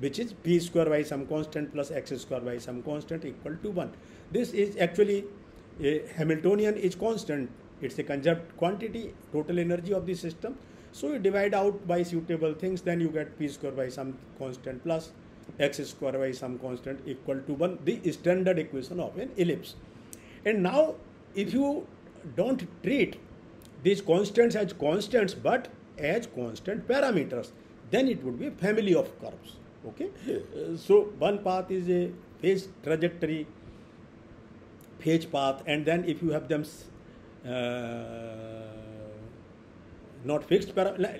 which is p square by some constant plus x square by some constant equal to 1. This is actually a Hamiltonian is constant. It's a conserved quantity, total energy of the system. So you divide out by suitable things, then you get p square by some constant plus x square by some constant equal to 1, the standard equation of an ellipse. And now, if you don't treat these constants as constants but as constant parameters, then it would be a family of curves. Okay, so one path is a phase trajectory phase path and then if you have them uh, not fixed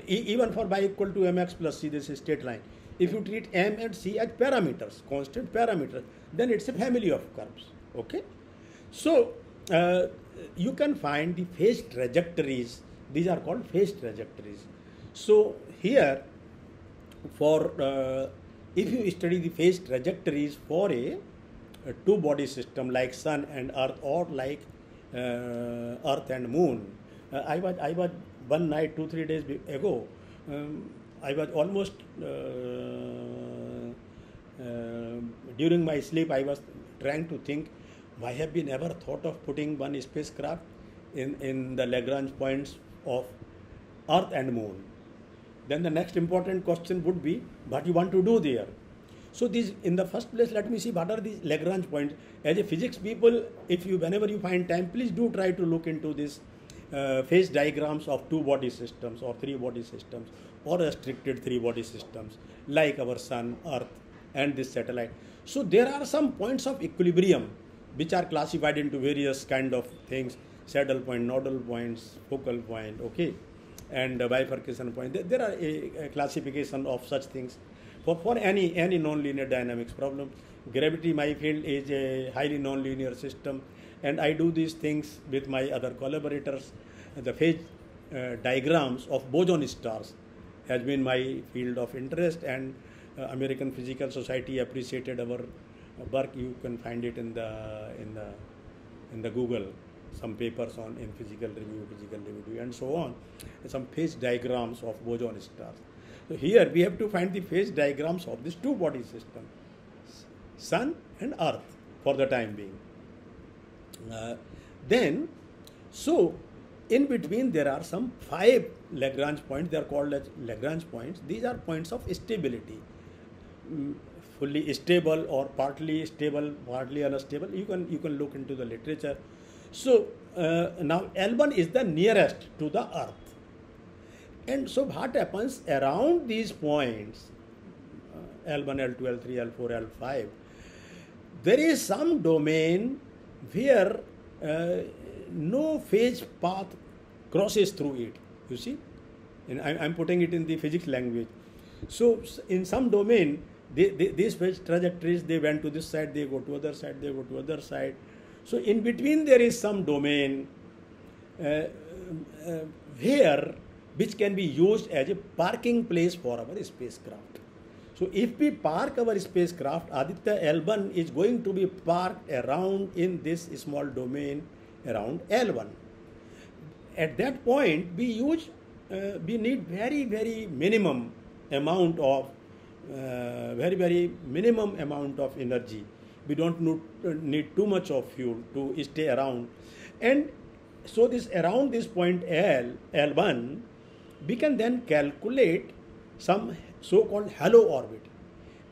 even for y equal to mx plus c this is straight line. If you treat m and c as parameters constant parameters then it's a family of curves. Okay? So uh, you can find the phase trajectories. These are called phase trajectories. So here for uh, if you study the phase trajectories for a a two body system like sun and earth or like uh, earth and moon uh, i was i was one night two three days ago um, i was almost uh, uh, during my sleep i was trying to think why have we never thought of putting one spacecraft in in the lagrange points of earth and moon then the next important question would be what you want to do there so these, in the first place, let me see what are these Lagrange points. As a physics people, if you, whenever you find time, please do try to look into this uh, phase diagrams of two body systems or three body systems or restricted three body systems like our sun, earth and this satellite. So there are some points of equilibrium which are classified into various kind of things, saddle point, nodal points, focal point, okay, and bifurcation point. There are a, a classification of such things for, for any, any nonlinear dynamics problem. Gravity, my field, is a highly nonlinear system, and I do these things with my other collaborators. The phase uh, diagrams of boson stars has been my field of interest, and uh, American Physical Society appreciated our work. You can find it in the in the in the Google some papers on in physical review, physical review, and so on. Some phase diagrams of boson stars. So here we have to find the phase diagrams of this two body system, Sun and Earth for the time being. Uh, then, so in between there are some five Lagrange points. They are called as Lagrange points. These are points of stability, mm, fully stable or partly stable, partly unstable. You can you can look into the literature. So uh, now L1 is the nearest to the Earth and so what happens around these points, uh, L1, L2, L3, L4, L5, there is some domain where uh, no phase path crosses through it. You see? And I, am putting it in the physics language. So in some domain, they, they, these phase trajectories, they went to this side, they go to other side, they go to other side. So in between there is some domain uh, uh, where which can be used as a parking place for our spacecraft. So if we park our spacecraft, Aditya L1 is going to be parked around in this small domain around L1. At that point, we use, uh, we need very, very minimum amount of, uh, very, very minimum amount of energy we don't need too much of fuel to stay around. And so this around this point L, L1, we can then calculate some so-called halo orbit.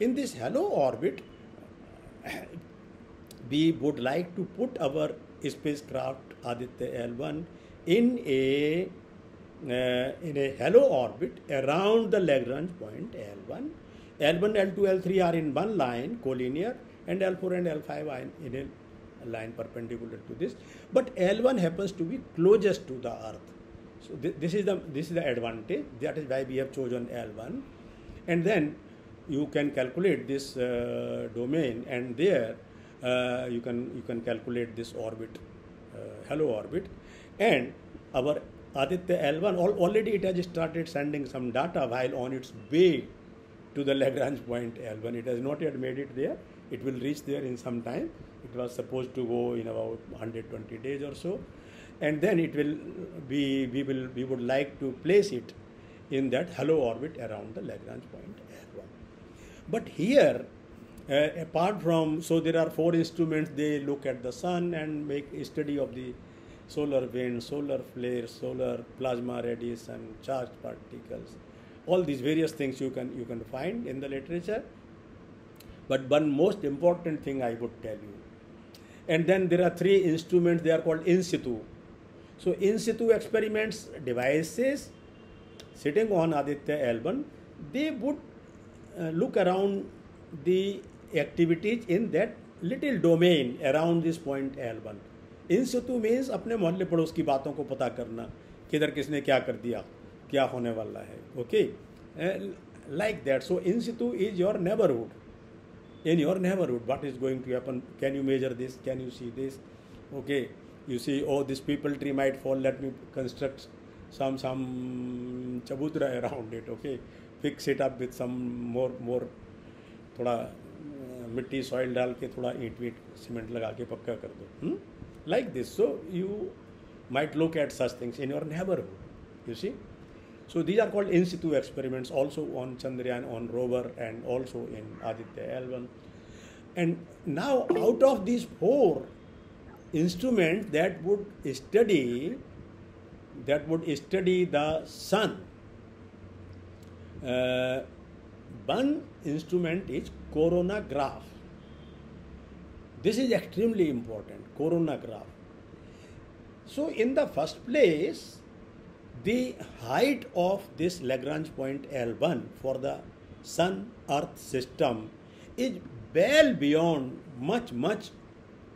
In this halo orbit, we would like to put our spacecraft Aditya L1 in a uh, in a halo orbit around the Lagrange point L1. L1, L2, L3 are in one line, collinear, and L4 and L5 are in a line perpendicular to this. But L1 happens to be closest to the Earth. So th- this is the this is the advantage. That is why we have chosen L1, and then you can calculate this uh, domain, and there uh, you can you can calculate this orbit, uh, halo orbit, and our Aditya L1 already it has started sending some data while on its way to the Lagrange point L1. It has not yet made it there. It will reach there in some time. It was supposed to go in about 120 days or so, and then it will be we will we would like to place it in that halo orbit around the Lagrange point L1. But here, uh, apart from so there are four instruments. They look at the sun and make a study of the solar wind, solar flare, solar plasma radiation, charged particles. All these various things you can you can find in the literature. But one most important thing I would tell you. And then there are three instruments, they are called in situ. So in situ experiments devices sitting on Aditya L1, they would uh, look around the activities in that little domain around this point L1. In situ means अपने मोहल्ले पड़ोस की बातों को पता करना किधर किसने क्या कर दिया क्या होने वाला है okay like that so in situ is your neighbourhood in your neighborhood what is going to happen? Can you measure this? Can you see this? Okay you see oh this peepal tree might fall. Let me construct some some chabutra around it. Okay fix it up with some more more thoda, मिट्टी soil डाल के थोड़ा ईट wheat cement लगा के पक्का कर दो like this so you might look at such things in your neighbourhood you see so these are called in situ experiments also on Chandrayaan, on rover, and also in Aditya L1. And now, out of these four instruments that would study that would study the sun, uh, one instrument is coronagraph. This is extremely important. Coronagraph. So, in the first place, the height of this Lagrange point L1 for the Sun Earth system is well beyond, much, much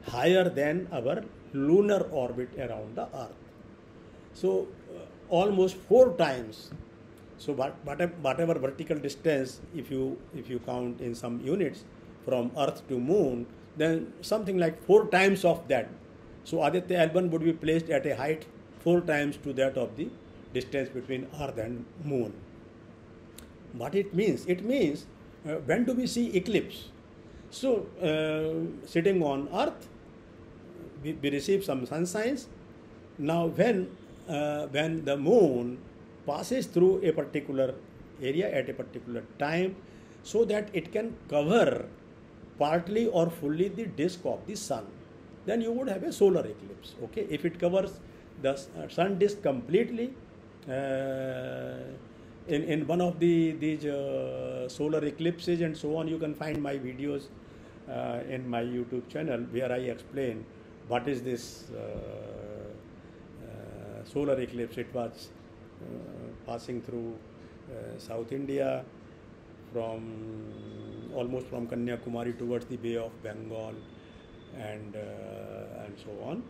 higher than our lunar orbit around the Earth. So, uh, almost four times. So, what, whatever, whatever vertical distance, if you if you count in some units from Earth to Moon, then something like four times of that. So, Aditya L1 would be placed at a height four times to that of the distance between Earth and Moon. What it means? It means uh, when do we see eclipse? So, uh, sitting on Earth, we, we receive some sun sunshines. Now, when uh, when the Moon passes through a particular area at a particular time, so that it can cover partly or fully the disk of the sun, then you would have a solar eclipse. Okay, if it covers the sun disk completely, uh, Uh, in, in one of the these uh, solar eclipses and so on you can find my videos uh, in my youtube channel where i explain what is this uh, uh, solar eclipse. It was passing through south india from almost from kanyakumari towards the bay of bengal and and so on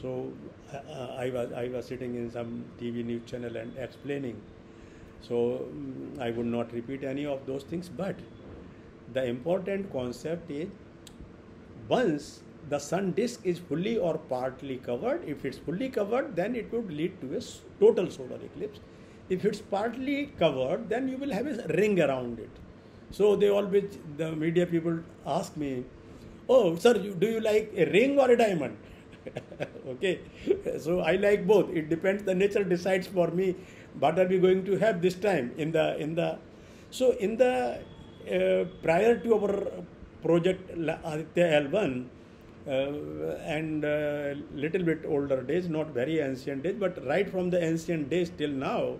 so uh, I was I was sitting in some TV news channel and explaining. So um, I would not repeat any of those things, but the important concept is once the sun disk is fully or partly covered, if it's fully covered, then it would lead to a total solar eclipse. If it's partly covered, then you will have a ring around it. So they always, the media people ask me, "Oh, sir, do you like a ring or a diamond?" okay so i like both it depends the nature decides for me what are we going to have this time in the in the so in the uh, prior to our project Aditya L1 uh, and uh, little bit older days, not very ancient days, but right from the ancient days till now.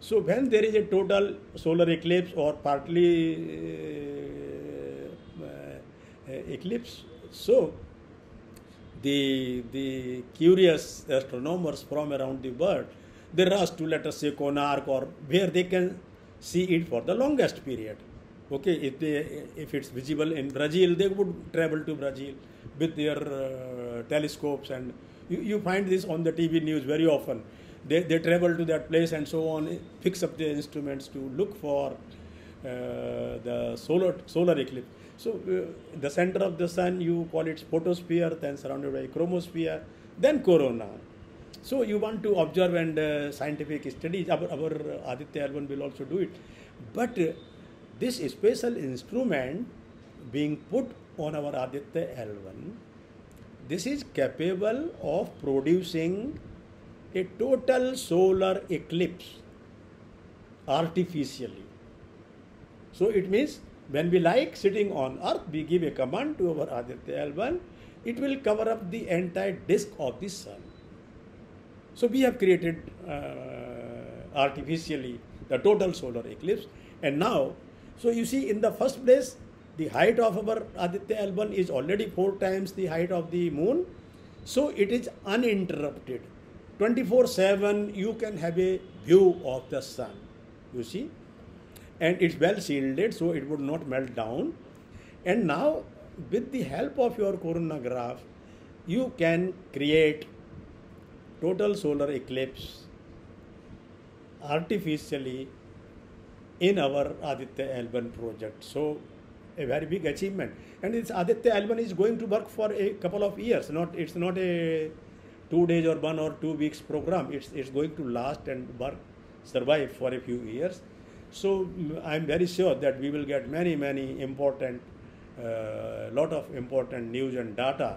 So when there is a total solar eclipse or partly uh, uh, eclipse, so the the curious astronomers from around the world they rush to let us say Konark or where they can see it for the longest period. Okay, if they if it's visible in Brazil, they would travel to Brazil with their uh, telescopes, and you, you find this on the TV news very often. They, they travel to that place and so on, fix up their instruments to look for uh, the solar solar eclipse. So uh, the center of the sun, you call it photosphere, then surrounded by chromosphere, then corona. So you want to observe and uh, scientific studies. Our, our Aditya L1 will also do it, but uh, this special instrument being put on our Aditya L1, this is capable of producing a total solar eclipse artificially. So it means when we like sitting on earth, we give a command to our Aditya L1, it will cover up the entire disk of the sun. So we have created uh, artificially the total solar eclipse, and now, so you see, in the first place, the height of our Aditya L1 is already four times the height of the moon, so it is uninterrupted. 24 7 you can have a view of the sun, you see, and it's well shielded so it would not melt down. And now, with the help of your coronagraph, you can create total solar eclipse artificially in our Aditya L1 project. So, a very big achievement. And this Aditya L1 is going to work for a couple of years. Not it's not a two days or one or two weeks program. It's it's going to last and work, survive for a few years. So I'm very sure that we will get many many important, uh, lot of important news and data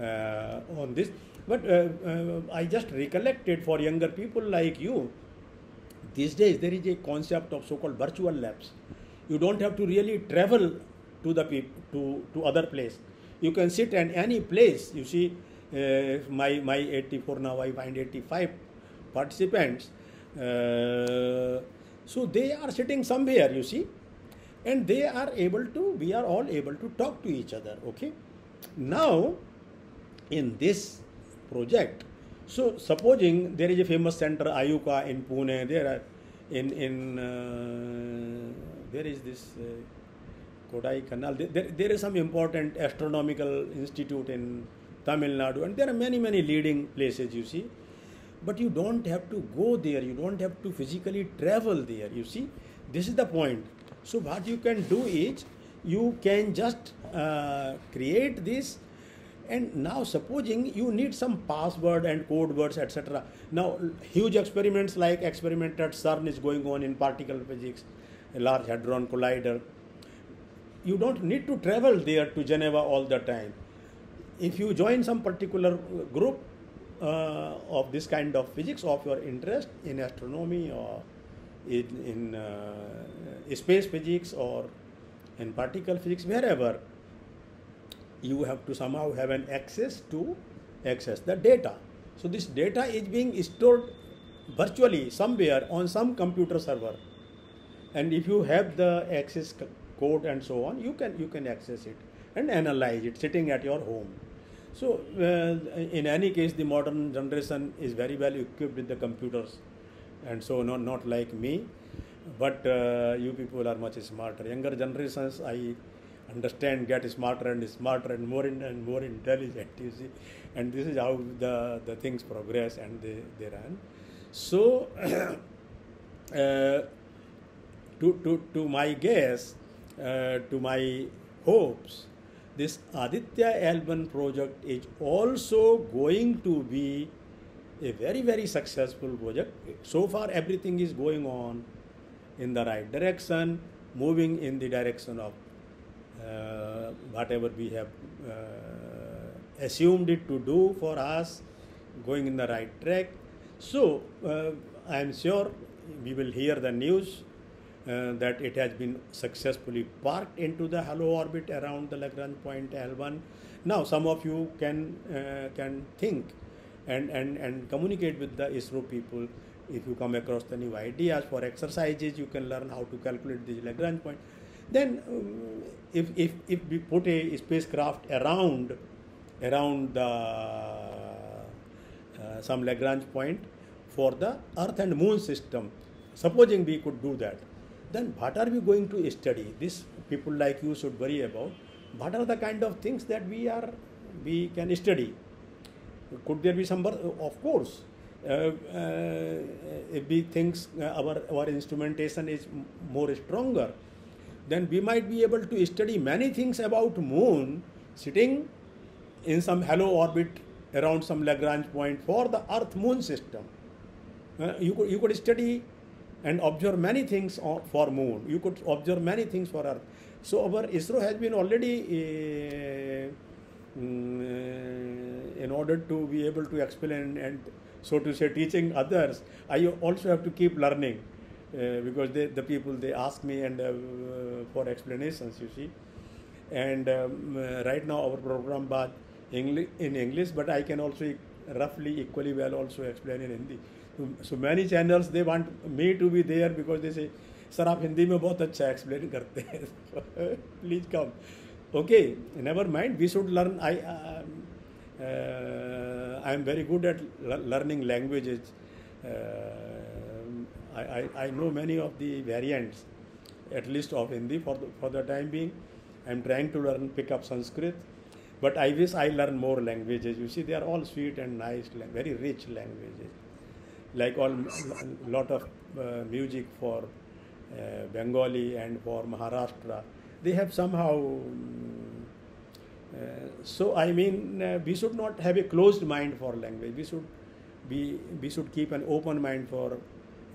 uh, on this. But uh, uh, I just recollected for younger people like you. These days there is a concept of so-called virtual labs. You don't have to really travel to the peop- to to other place. You can sit at any place. You see, uh, my my 84 now I find 85 participants. So they are sitting somewhere. You see, and they are able to. We are all able to talk to each other. Okay. Now, in this project. So, supposing there is a famous center, IUCAA in Pune, there are in in uh, there is this uh, Kodaikanal. There, there is some important astronomical institute in Tamil Nadu, and there are many many leading places. You see, but you don't have to go there. You don't have to physically travel there. You see, this is the point. So, what you can do is you can just uh, create this and now supposing you need some password and code words etc now huge experiments like experiment at cern is going on in particle physics large hadron collider you don't need to travel there to geneva all the time if you join some particular group of this kind of physics of your interest in astronomy or in, in uh, space physics or in particle physics wherever you have to somehow have an access to access the data. So this data is being stored virtually somewhere on some computer server, and if you have the access code and so on, you can you can access it and analyze it sitting at your home. So uh, in any case, the modern generation is very well equipped with the computers, and so not not like me, but uh, you people are much smarter. Younger generations, I understand get smarter and smarter and more in, and more intelligent you see. And this is how the the things progress and they, they run. So uh, to, to to my guess uh, to my hopes this aditya l1 project is also going to be a very very successful project so far everything is going on in the right direction moving in the direction of uh, whatever we have uh, assumed it to do for us, going in the right track. So uh, I am sure we will hear the news that it has been successfully parked into the halo orbit around the Lagrange point L1. Now, some of you can uh, can think and, and, and communicate with the ISRO people. If you come across the new ideas for exercises, you can learn how to calculate the Lagrange point. Then, um, if, if, if we put a spacecraft around around the uh, some Lagrange point for the Earth and Moon system, supposing we could do that, then what are we going to study? This people like you should worry about. What are the kind of things that we are we can study? Could there be some? Of course, uh, uh, if we think uh, our our instrumentation is more stronger, then we might be able to study many things about moon sitting in some halo orbit around some Lagrange point for the Earth Moon system. Uh, you could you could study and observe many things for moon. You could observe many things for Earth. So our ISRO has been already, uh, in order to be able to explain and so to say teaching others, I also have to keep learning uh, because they, the people they ask me and uh, for explanations. You see, and um, right now our program English in English, but I can also roughly equally well also explain in Hindi so many channels they want me to be there because they से sir आप हिंदी में बहुत अच्छा explain करते हैं please come okay never mind we should learn I I am very good at learning languages I, know many of the variants, at least of Hindi for the, for the time being. I'm trying to learn, pick up Sanskrit, but I wish I learn more languages. You see, they are all sweet and nice, very rich languages like all lot of uh, music for uh, Bengali and for Maharashtra, they have somehow. Uh, so I mean, uh, we should not have a closed mind for language. We should be we should keep an open mind for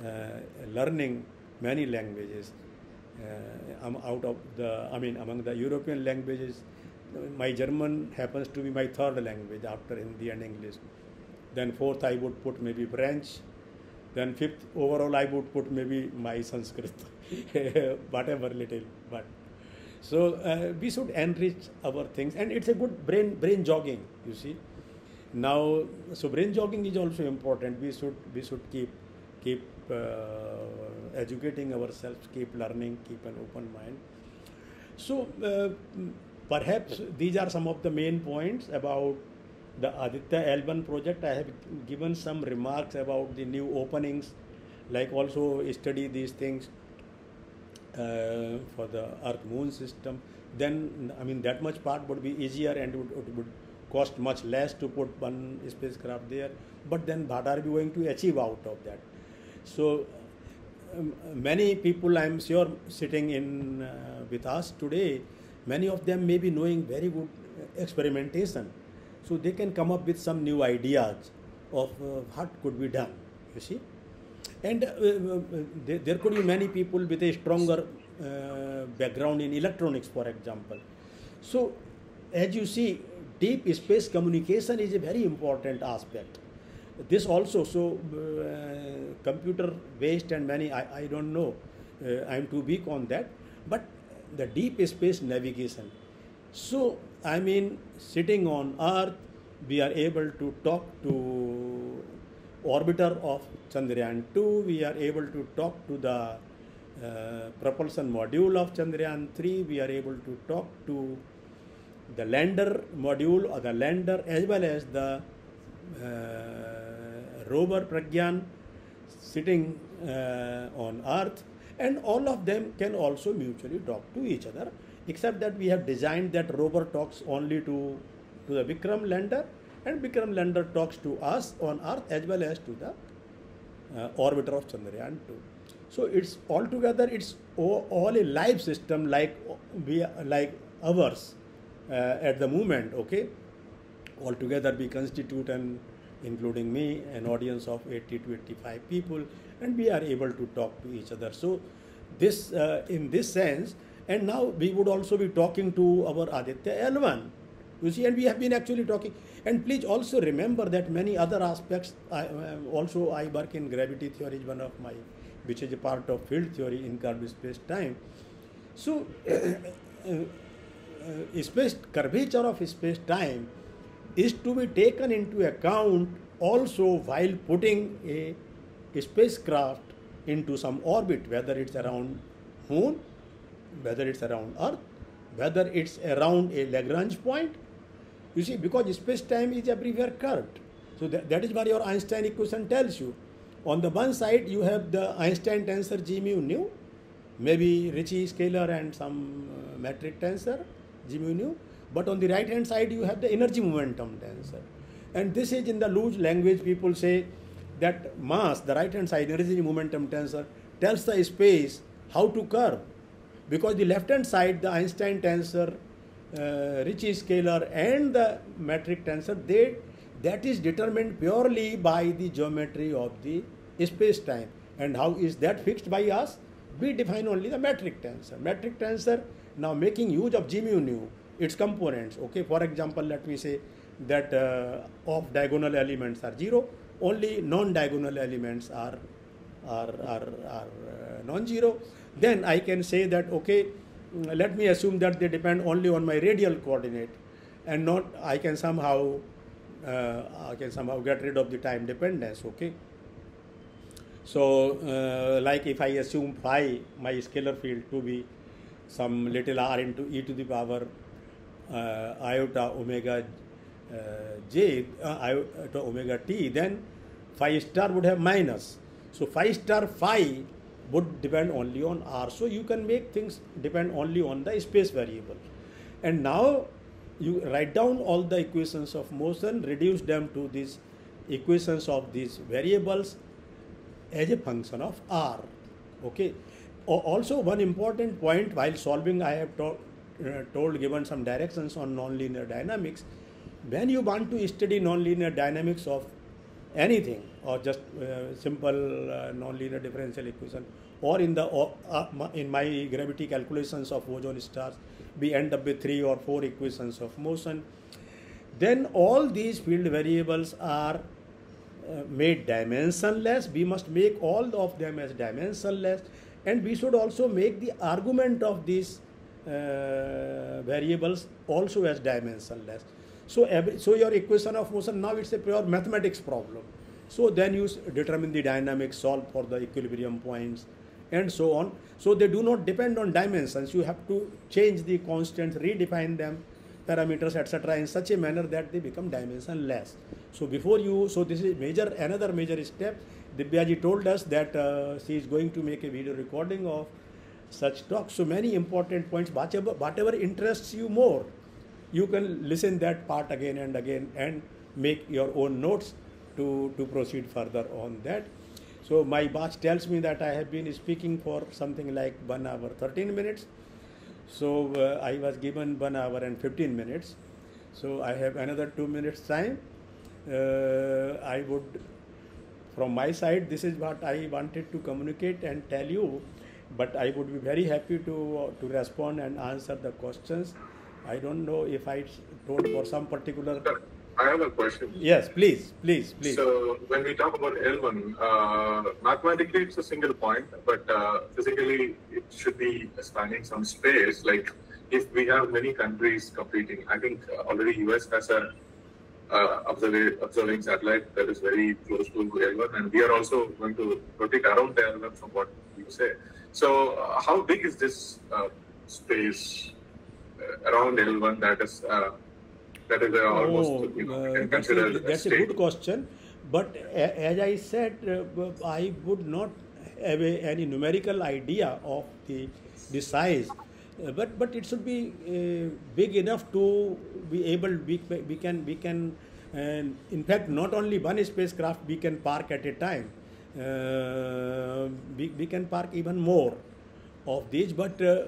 uh, learning many languages. Uh, out of the, I mean, among the European languages, my German happens to be my third language after Hindi and English. Then fourth, I would put maybe French, then fifth overall I would put maybe my Sanskrit, whatever little. But so uh, we should enrich our things, and it's a good brain brain jogging. You see, now so brain jogging is also important. We should we should keep keep uh, educating ourselves, keep learning, keep an open mind. So uh, perhaps these are some of the main points about the Aditya L1 project, I have given some remarks about the new openings, like also study these things uh, for the Earth Moon system. Then, I mean, that much part would be easier and would, it would cost much less to put one spacecraft there. But then, what are we going to achieve out of that? So, um, many people, I'm sure, sitting in uh, with us today, many of them may be knowing very good experimentation so they can come up with some new ideas of uh, what could be done, you see. And uh, uh, there, there, could be many people with a stronger uh, background in electronics, for example. So, as you see, deep space communication is a very important aspect. This also, so uh, computer based and many, I, I don't know, uh, I'm too weak on that, but the deep space navigation. So, I mean, sitting on Earth, we are able to talk to orbiter of Chandrayaan 2, we are able to talk to the uh, propulsion module of Chandrayaan 3, we are able to talk to the lander module or the lander as well as the uh, rover Pragyan sitting uh, on Earth, and all of them can also mutually talk to each other except that we have designed that rover talks only to, to the Vikram lander and Vikram lander talks to us on Earth as well as to the uh, orbiter of Chandrayaan 2. So it's altogether it's all, a live system like we like ours uh, at the moment. Okay, altogether we constitute an including me an audience of 80 to 85 people, and we are able to talk to each other. So this uh, in this sense and now we would also be talking to our Aditya L1. You see, and we have been actually talking. And please also remember that many other aspects, I, also I work in gravity theory, is one of my which is a part of field theory in curved space time. So, uh, uh, space curvature of space time is to be taken into account also while putting a spacecraft into some orbit, whether it's around moon, whether it's around Earth, whether it's around a Lagrange point. You see, because space-time is everywhere curved. So that, that is what your Einstein equation tells you. On the one side, you have the Einstein tensor G mu nu, maybe Ricci scalar and some uh, metric tensor G mu nu. But on the right hand side, you have the energy momentum tensor. And this is in the loose language, people say that mass, the right hand side, energy momentum tensor, tells the space how to curve. Because the left hand side, the Einstein tensor, uh, Ricci scalar, and the metric tensor, they that is determined purely by the geometry of the space time. And how is that fixed by us? We define only the metric tensor. Metric tensor, now making use of G mu nu, its components. Okay, for example, let me say that uh, off diagonal elements are zero, only non-diagonal elements are are are, are uh, non-zero. Then I can say that okay, mm, let me assume that they depend only on my radial coordinate, and not I can somehow uh, I can somehow get rid of the time dependence. Okay. So, uh, like if I assume phi, my scalar field to be some little r into e to the power uh, iota omega uh, j uh, iota omega t, then phi star would have minus. So phi star phi would depend only on r. So you can make things depend only on the space variable. And now you write down all the equations of motion, reduce them to these equations of these variables as a function of r. Okay. Also, one important point while solving, I have to, uh, told given some directions on nonlinear dynamics. When you want to study nonlinear dynamics of anything, or just uh, simple uh, nonlinear differential equation, or in the uh, in my gravity calculations of boson stars, we end up with three or four equations of motion. Then all these field variables are uh, made dimensionless. We must make all of them as dimensionless, and we should also make the argument of these uh, variables also as dimensionless. So, so your equation of motion now it's a pure mathematics problem. So then you determine the dynamics, solve for the equilibrium points, and so on. So they do not depend on dimensions. You have to change the constants, redefine them, parameters, etc., in such a manner that they become dimensionless. So before you, so this is major another major step. Divyaji told us that uh, she is going to make a video recording of such talks. So many important points. Whatever, whatever interests you more, you can listen that part again and again and make your own notes to, to proceed further on that. So my boss tells me that I have been speaking for something like one hour, 13 minutes. So uh, I was given one hour and 15 minutes. So I have another two minutes time. Uh, I would, from my side, this is what I wanted to communicate and tell you. But I would be very happy to to respond and answer the questions. I don't know if I told for some particular. I have a question. Yes, please, please, please. So when we talk about L1, uh, mathematically it's a single point, but uh, physically it should be spanning some space. Like if we have many countries competing, I think already US has a uh, observing, observing satellite that is very close to L1, and we are also going to rotate around the L1 from what you say. So uh, how big is this uh, space around L1 that is uh, that is uh, almost Oh, you know, uh, can that's, a, that's a good question. But a- as I said, uh, I would not have a, any numerical idea of the the size. Uh, but but it should be uh, big enough to be able we, we can we can and in fact not only one spacecraft we can park at a time uh, we, we can park even more of these but uh,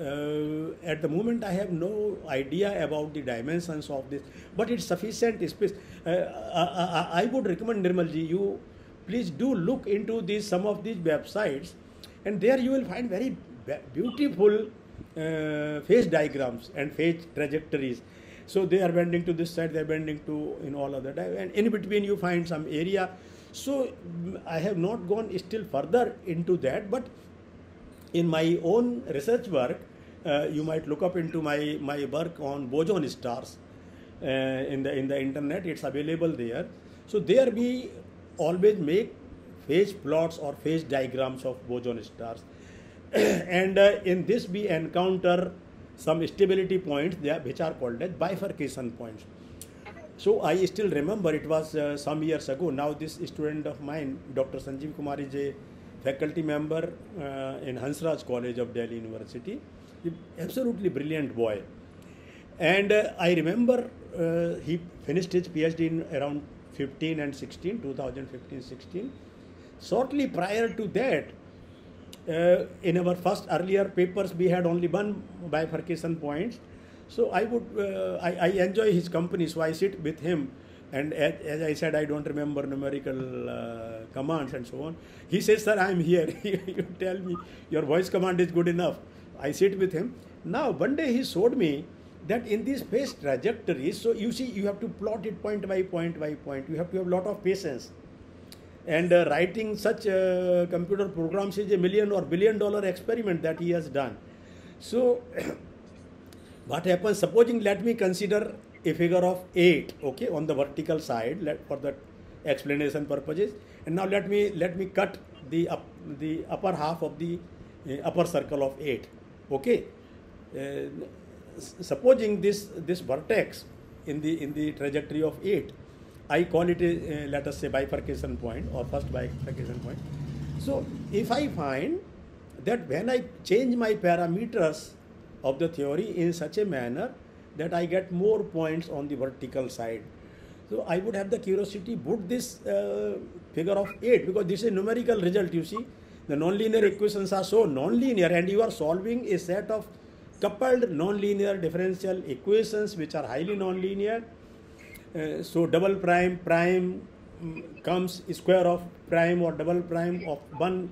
uh, at the moment I have no idea about the dimensions of this, but it's sufficient space. Uh, I, I, I would recommend Nirmalji, you please do look into these some of these websites, and there you will find very beautiful uh, phase diagrams and phase trajectories. So they are bending to this side, they are bending to in all other and in between you find some area. So I have not gone still further into that, but in my own research work, uh, you might look up into my, my work on boson stars uh, in the in the internet. It's available there. So there we always make phase plots or phase diagrams of boson stars, and uh, in this we encounter some stability points which are called as bifurcation points. So I still remember it was uh, some years ago. Now this student of mine, Dr. Sanjeev Kumar, a faculty member uh, in Hansraj College of Delhi University. Absolutely brilliant boy. And uh, I remember uh, he finished his PhD in around 15 and 16, 2015 16. Shortly prior to that, uh, in our first earlier papers, we had only one bifurcation point. So I would, uh, I, I enjoy his company, so I sit with him and as, as, I said, I don't remember numerical uh, commands and so on. He says, Sir, I'm here. you tell me your voice command is good enough. I sit with him. Now, one day he showed me that in these phase trajectories, so you see, you have to plot it point by point by point. You have to have a lot of patience. And uh, writing such uh, computer programs is a million or billion dollar experiment that he has done. So, what happens? Supposing, let me consider a figure of 8 okay on the vertical side let, for the explanation purposes. And now let me let me cut the up the upper half of the uh, upper circle of 8 okay. Uh, supposing this this vertex in the in the trajectory of 8 i call it a uh, let us say bifurcation point or first bifurcation point. So if i find that when i change my parameters of the theory in such a manner that I get more points on the vertical side. So I would have the curiosity, put this uh, figure of 8 because this is a numerical result, you see. The nonlinear equations are so nonlinear and you are solving a set of coupled nonlinear differential equations which are highly nonlinear. Uh, so double prime, prime um, comes square of prime or double prime of one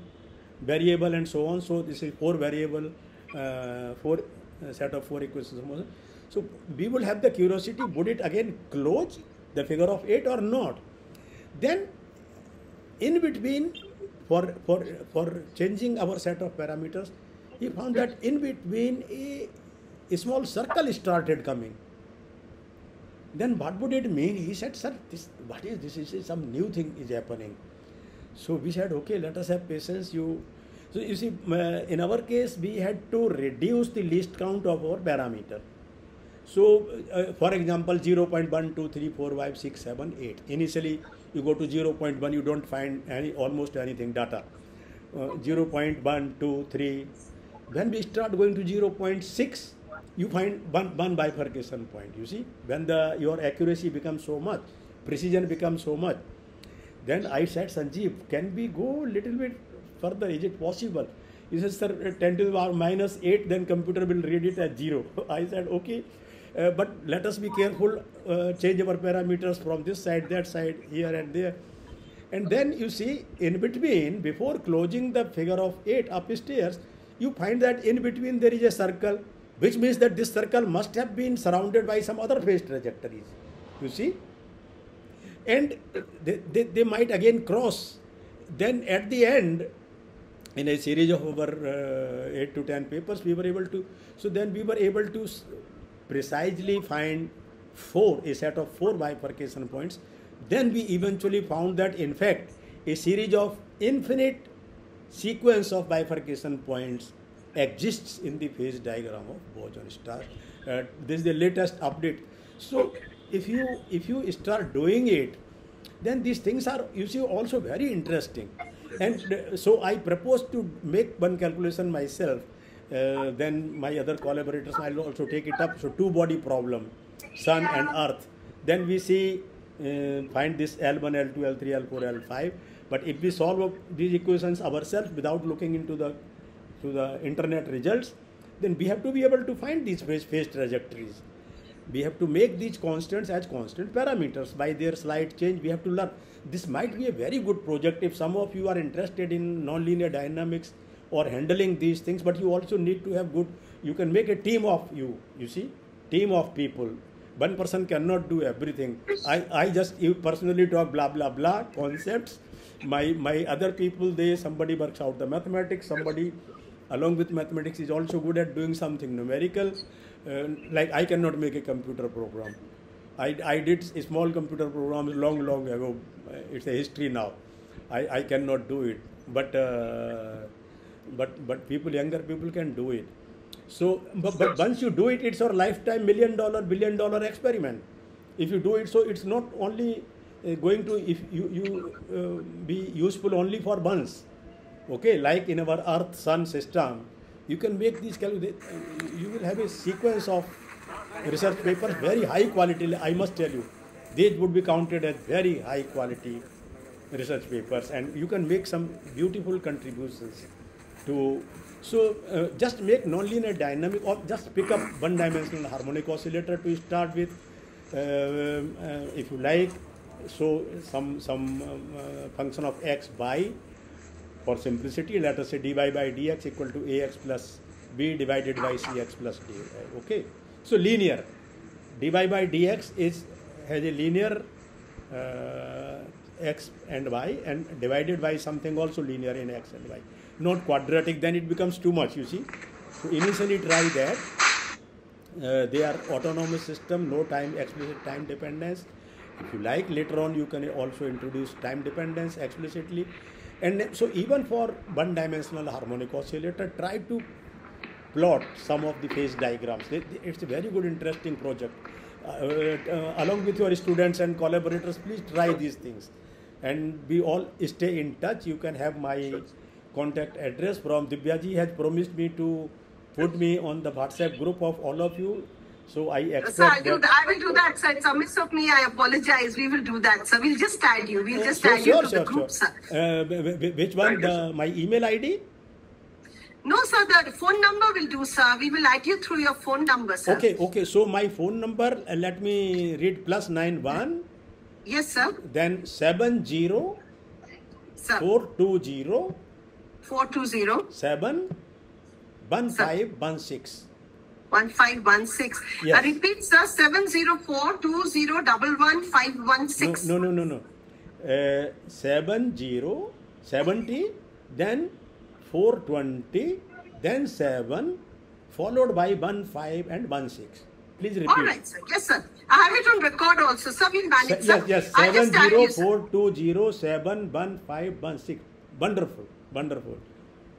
variable and so on. So this is four variable, uh, four uh, set of four equations. So we will have the curiosity, would it again close the figure of 8 or not? Then in between, for, for, for changing our set of parameters, he found that in between a, a small circle started coming. Then what would it mean? He said, sir, this, what is this? Is some new thing is happening. So we said, okay, let us have patience. You, so you see, in our case, we had to reduce the least count of our parameter. So, uh, for example, 0 0.1, 2, 3, 4, 5, 6, 7, 8. Initially, you go to 0 0.1, you don't find any almost anything data. Uh, 0 0.1, 2, 3. When we start going to 0 0.6, you find one, one bifurcation point. You see, when the your accuracy becomes so much, precision becomes so much, then I said, Sanjeev, can we go little bit further? Is it possible? He said, sir, 10 to the power minus 8, then computer will read it as 0. I said, okay. Uh, but let us be careful, uh, change our parameters from this side, that side, here and there. And then you see, in between, before closing the figure of 8 upstairs, you find that in between there is a circle, which means that this circle must have been surrounded by some other phase trajectories. You see? And they, they, they might again cross. Then at the end, in a series of over uh, 8 to 10 papers, we were able to, so then we were able to precisely find four, a set of four bifurcation points, then we eventually found that in fact a series of infinite sequence of bifurcation points exists in the phase diagram of boson star. Uh, this is the latest update. So if you if you start doing it, then these things are you see also very interesting. And uh, so I propose to make one calculation myself uh, then my other collaborators will also take it up. So two body problem, sun and earth. Then we see, uh, find this L1, L2, L3, L4, L5. But if we solve these equations ourselves without looking into the to the internet results, then we have to be able to find these phase, phase trajectories. We have to make these constants as constant parameters by their slight change. We have to learn. This might be a very good project if some of you are interested in nonlinear dynamics or handling these things but you also need to have good you can make a team of you you see team of people one person cannot do everything. I, I just you personally talk blah blah blah concepts. My my other people they somebody works out the mathematics. Somebody along with mathematics is also good at doing something numerical. Uh, like I cannot make a computer program. I, I did small computer programs long long ago. It's a history now. I, I cannot do it. But uh, but but people younger people can do it. So but, but once you do it, it's your lifetime million dollar billion dollar experiment. If you do it, so it's not only uh, going to if you you uh, be useful only for once okay like in our earth sun system you can make these calculations you will have a sequence of research papers very high quality i must tell you these would be counted as very high quality research papers and you can make some beautiful contributions to so uh, just make nonlinear dynamic or just pick up one dimensional harmonic oscillator to start with uh, uh, if you like so some some um, uh, function of x by for simplicity, let us say dy by dx equal to ax plus b divided by cx plus d. Okay, so linear. dy by dx is has a linear uh, x and y, and divided by something also linear in x and y. Not quadratic, then it becomes too much. You see. So initially try that. Uh, they are autonomous system, no time explicit time dependence. If you like, later on you can also introduce time dependence explicitly. And so even for one-dimensional harmonic oscillator, try to plot some of the phase diagrams. It's a very good, interesting project. Uh, uh, along with your students and collaborators, please try these things, and we all stay in touch. You can have my contact address from Divyaji has promised me to put me on the WhatsApp group of all of you. So I accept. Sir, I'll do. I will do that, sir. It's a miss of me. I apologize. We will do that, sir. We'll just add you. We'll just Sure, add you to sure, the group, sure. sir. Uh, wh- wh- which one? The, my email ID? No, sir. The phone number will do, sir. We will add you through your phone number, sir. Okay, okay. So my phone number, uh, let me read plus nine one, Yes, sir. then seven zero Sir. four two zero Four two zero seven one Sir. five one six. one five one six. Yes. I repeat, sir. Seven zero four two zero double one five one No, six. no, no, no, no. Uh, seven zero seventy, then four twenty, then seven, followed by one five and one six. Please repeat. All right, sir. Yes, sir. I have it on record also, sir. We'll manage, Se- sir. yes, yes, I'll seven just add zero you, sir. four two zero seven one five one six. Wonderful, wonderful,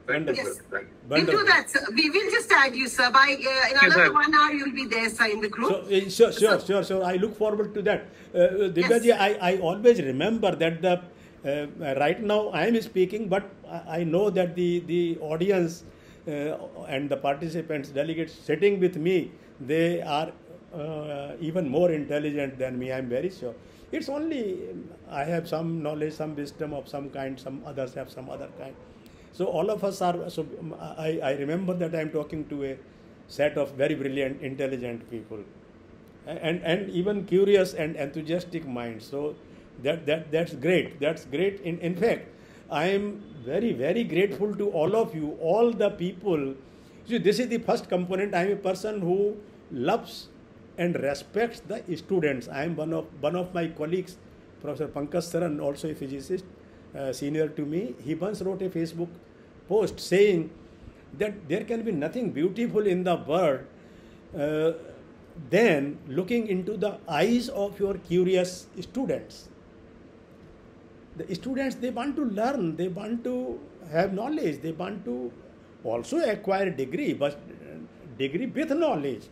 wonderful. Yes. sir. We'll do that, sir. We will just add you, sir. By uh, in another sir. one hour, you'll be there, sir, in the group. So, uh, sure, sure, So- sure, sure. I look forward to that. Uh, uh, Divyaji, I, I always remember that the uh, right now I am speaking, but I, I know that the the audience uh, and the participants, delegates sitting with me, they are uh, even more intelligent than me. I am very sure. It's only I have some knowledge, some wisdom of some kind. Some others have some other kind. So all of us are. So um, I, I remember that I am talking to a set of very brilliant, intelligent people, and and even curious and enthusiastic minds. So that that that's great. That's great. In in fact, I am very very grateful to all of you, all the people. See, this is the first component. I am a person who loves and respects the students. I am one of one of my colleagues, Professor Pankaj Saran, also a physicist, uh, senior to me. He once wrote a Facebook post saying that there can be nothing beautiful in the world uh, than looking into the eyes of your curious students. The students they want to learn, they want to have knowledge, they want to also acquire degree, but uh, degree with knowledge.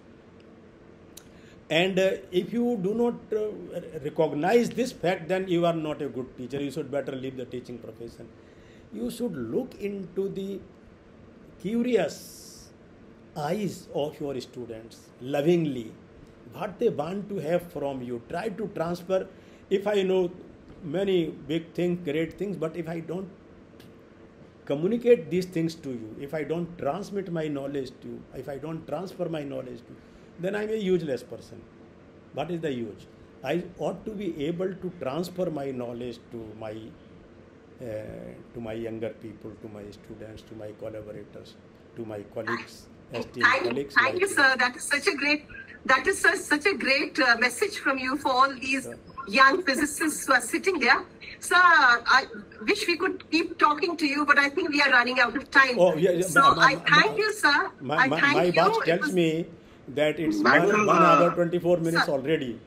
And uh, if you do not uh, recognize this fact, then you are not a good teacher. You should better leave the teaching profession. You should look into the curious eyes of your students lovingly, what they want to have from you. Try to transfer. If I know many big things, great things, but if I don't communicate these things to you, if I don't transmit my knowledge to you, if I don't transfer my knowledge to you, then I'm a useless person. What is the use? I ought to be able to transfer my knowledge to my uh, to my younger people, to my students, to my collaborators, to my colleagues, Thank, colleagues. thank like you, sir. That is such a great That is such, such a great uh, message from you for all these young physicists who are sitting there. Sir, I wish we could keep talking to you, but I think we are running out of time. Oh, yeah, yeah, So ma- ma- I thank ma- you, sir. My, I my, thank my It tells me that it's Madam, one, one uh, hour 24 minutes Sir. already.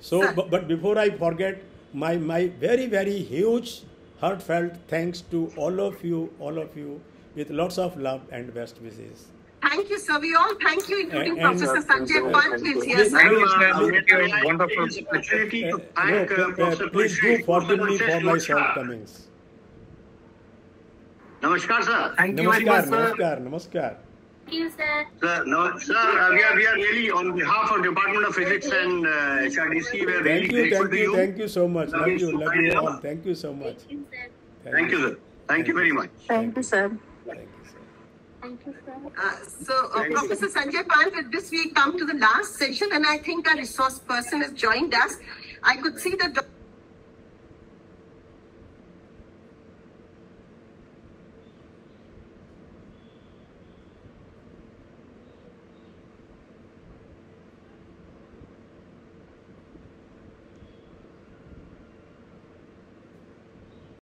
So, Sir. but, but before I forget, my, my very, very huge, heartfelt thanks to all of you, all of you, with lots of love and best wishes. Thank you, sir. We all thank you, including And- and- Professor Sanjay Pant, who is here. Please- sir. Madam, please- uh, please- may I- wonderful use the opportunity to Uh, thank no, uh, uh, please do Kulshree, forgive me for my Kulshree. shortcomings. Namaskar, sir. Thank you very much, Namaskar, sir. namaskar, namaskar. Thank you, sir. Sir, no, sir, uh, we are we are really on behalf of Department of Physics and uh, HRDC. We are really you, grateful thank to you, you. thank you so much. Love Love you you, love you all. Thank you so much. Thank you, sir. Thank you, sir. Thank you very much. Thank you, sir. Thank you, sir. Thank you, sir. Uh, so, uh, Professor Sanjay Pant, with this we come to the last session, and I think our resource person has joined us. I could see that Dr.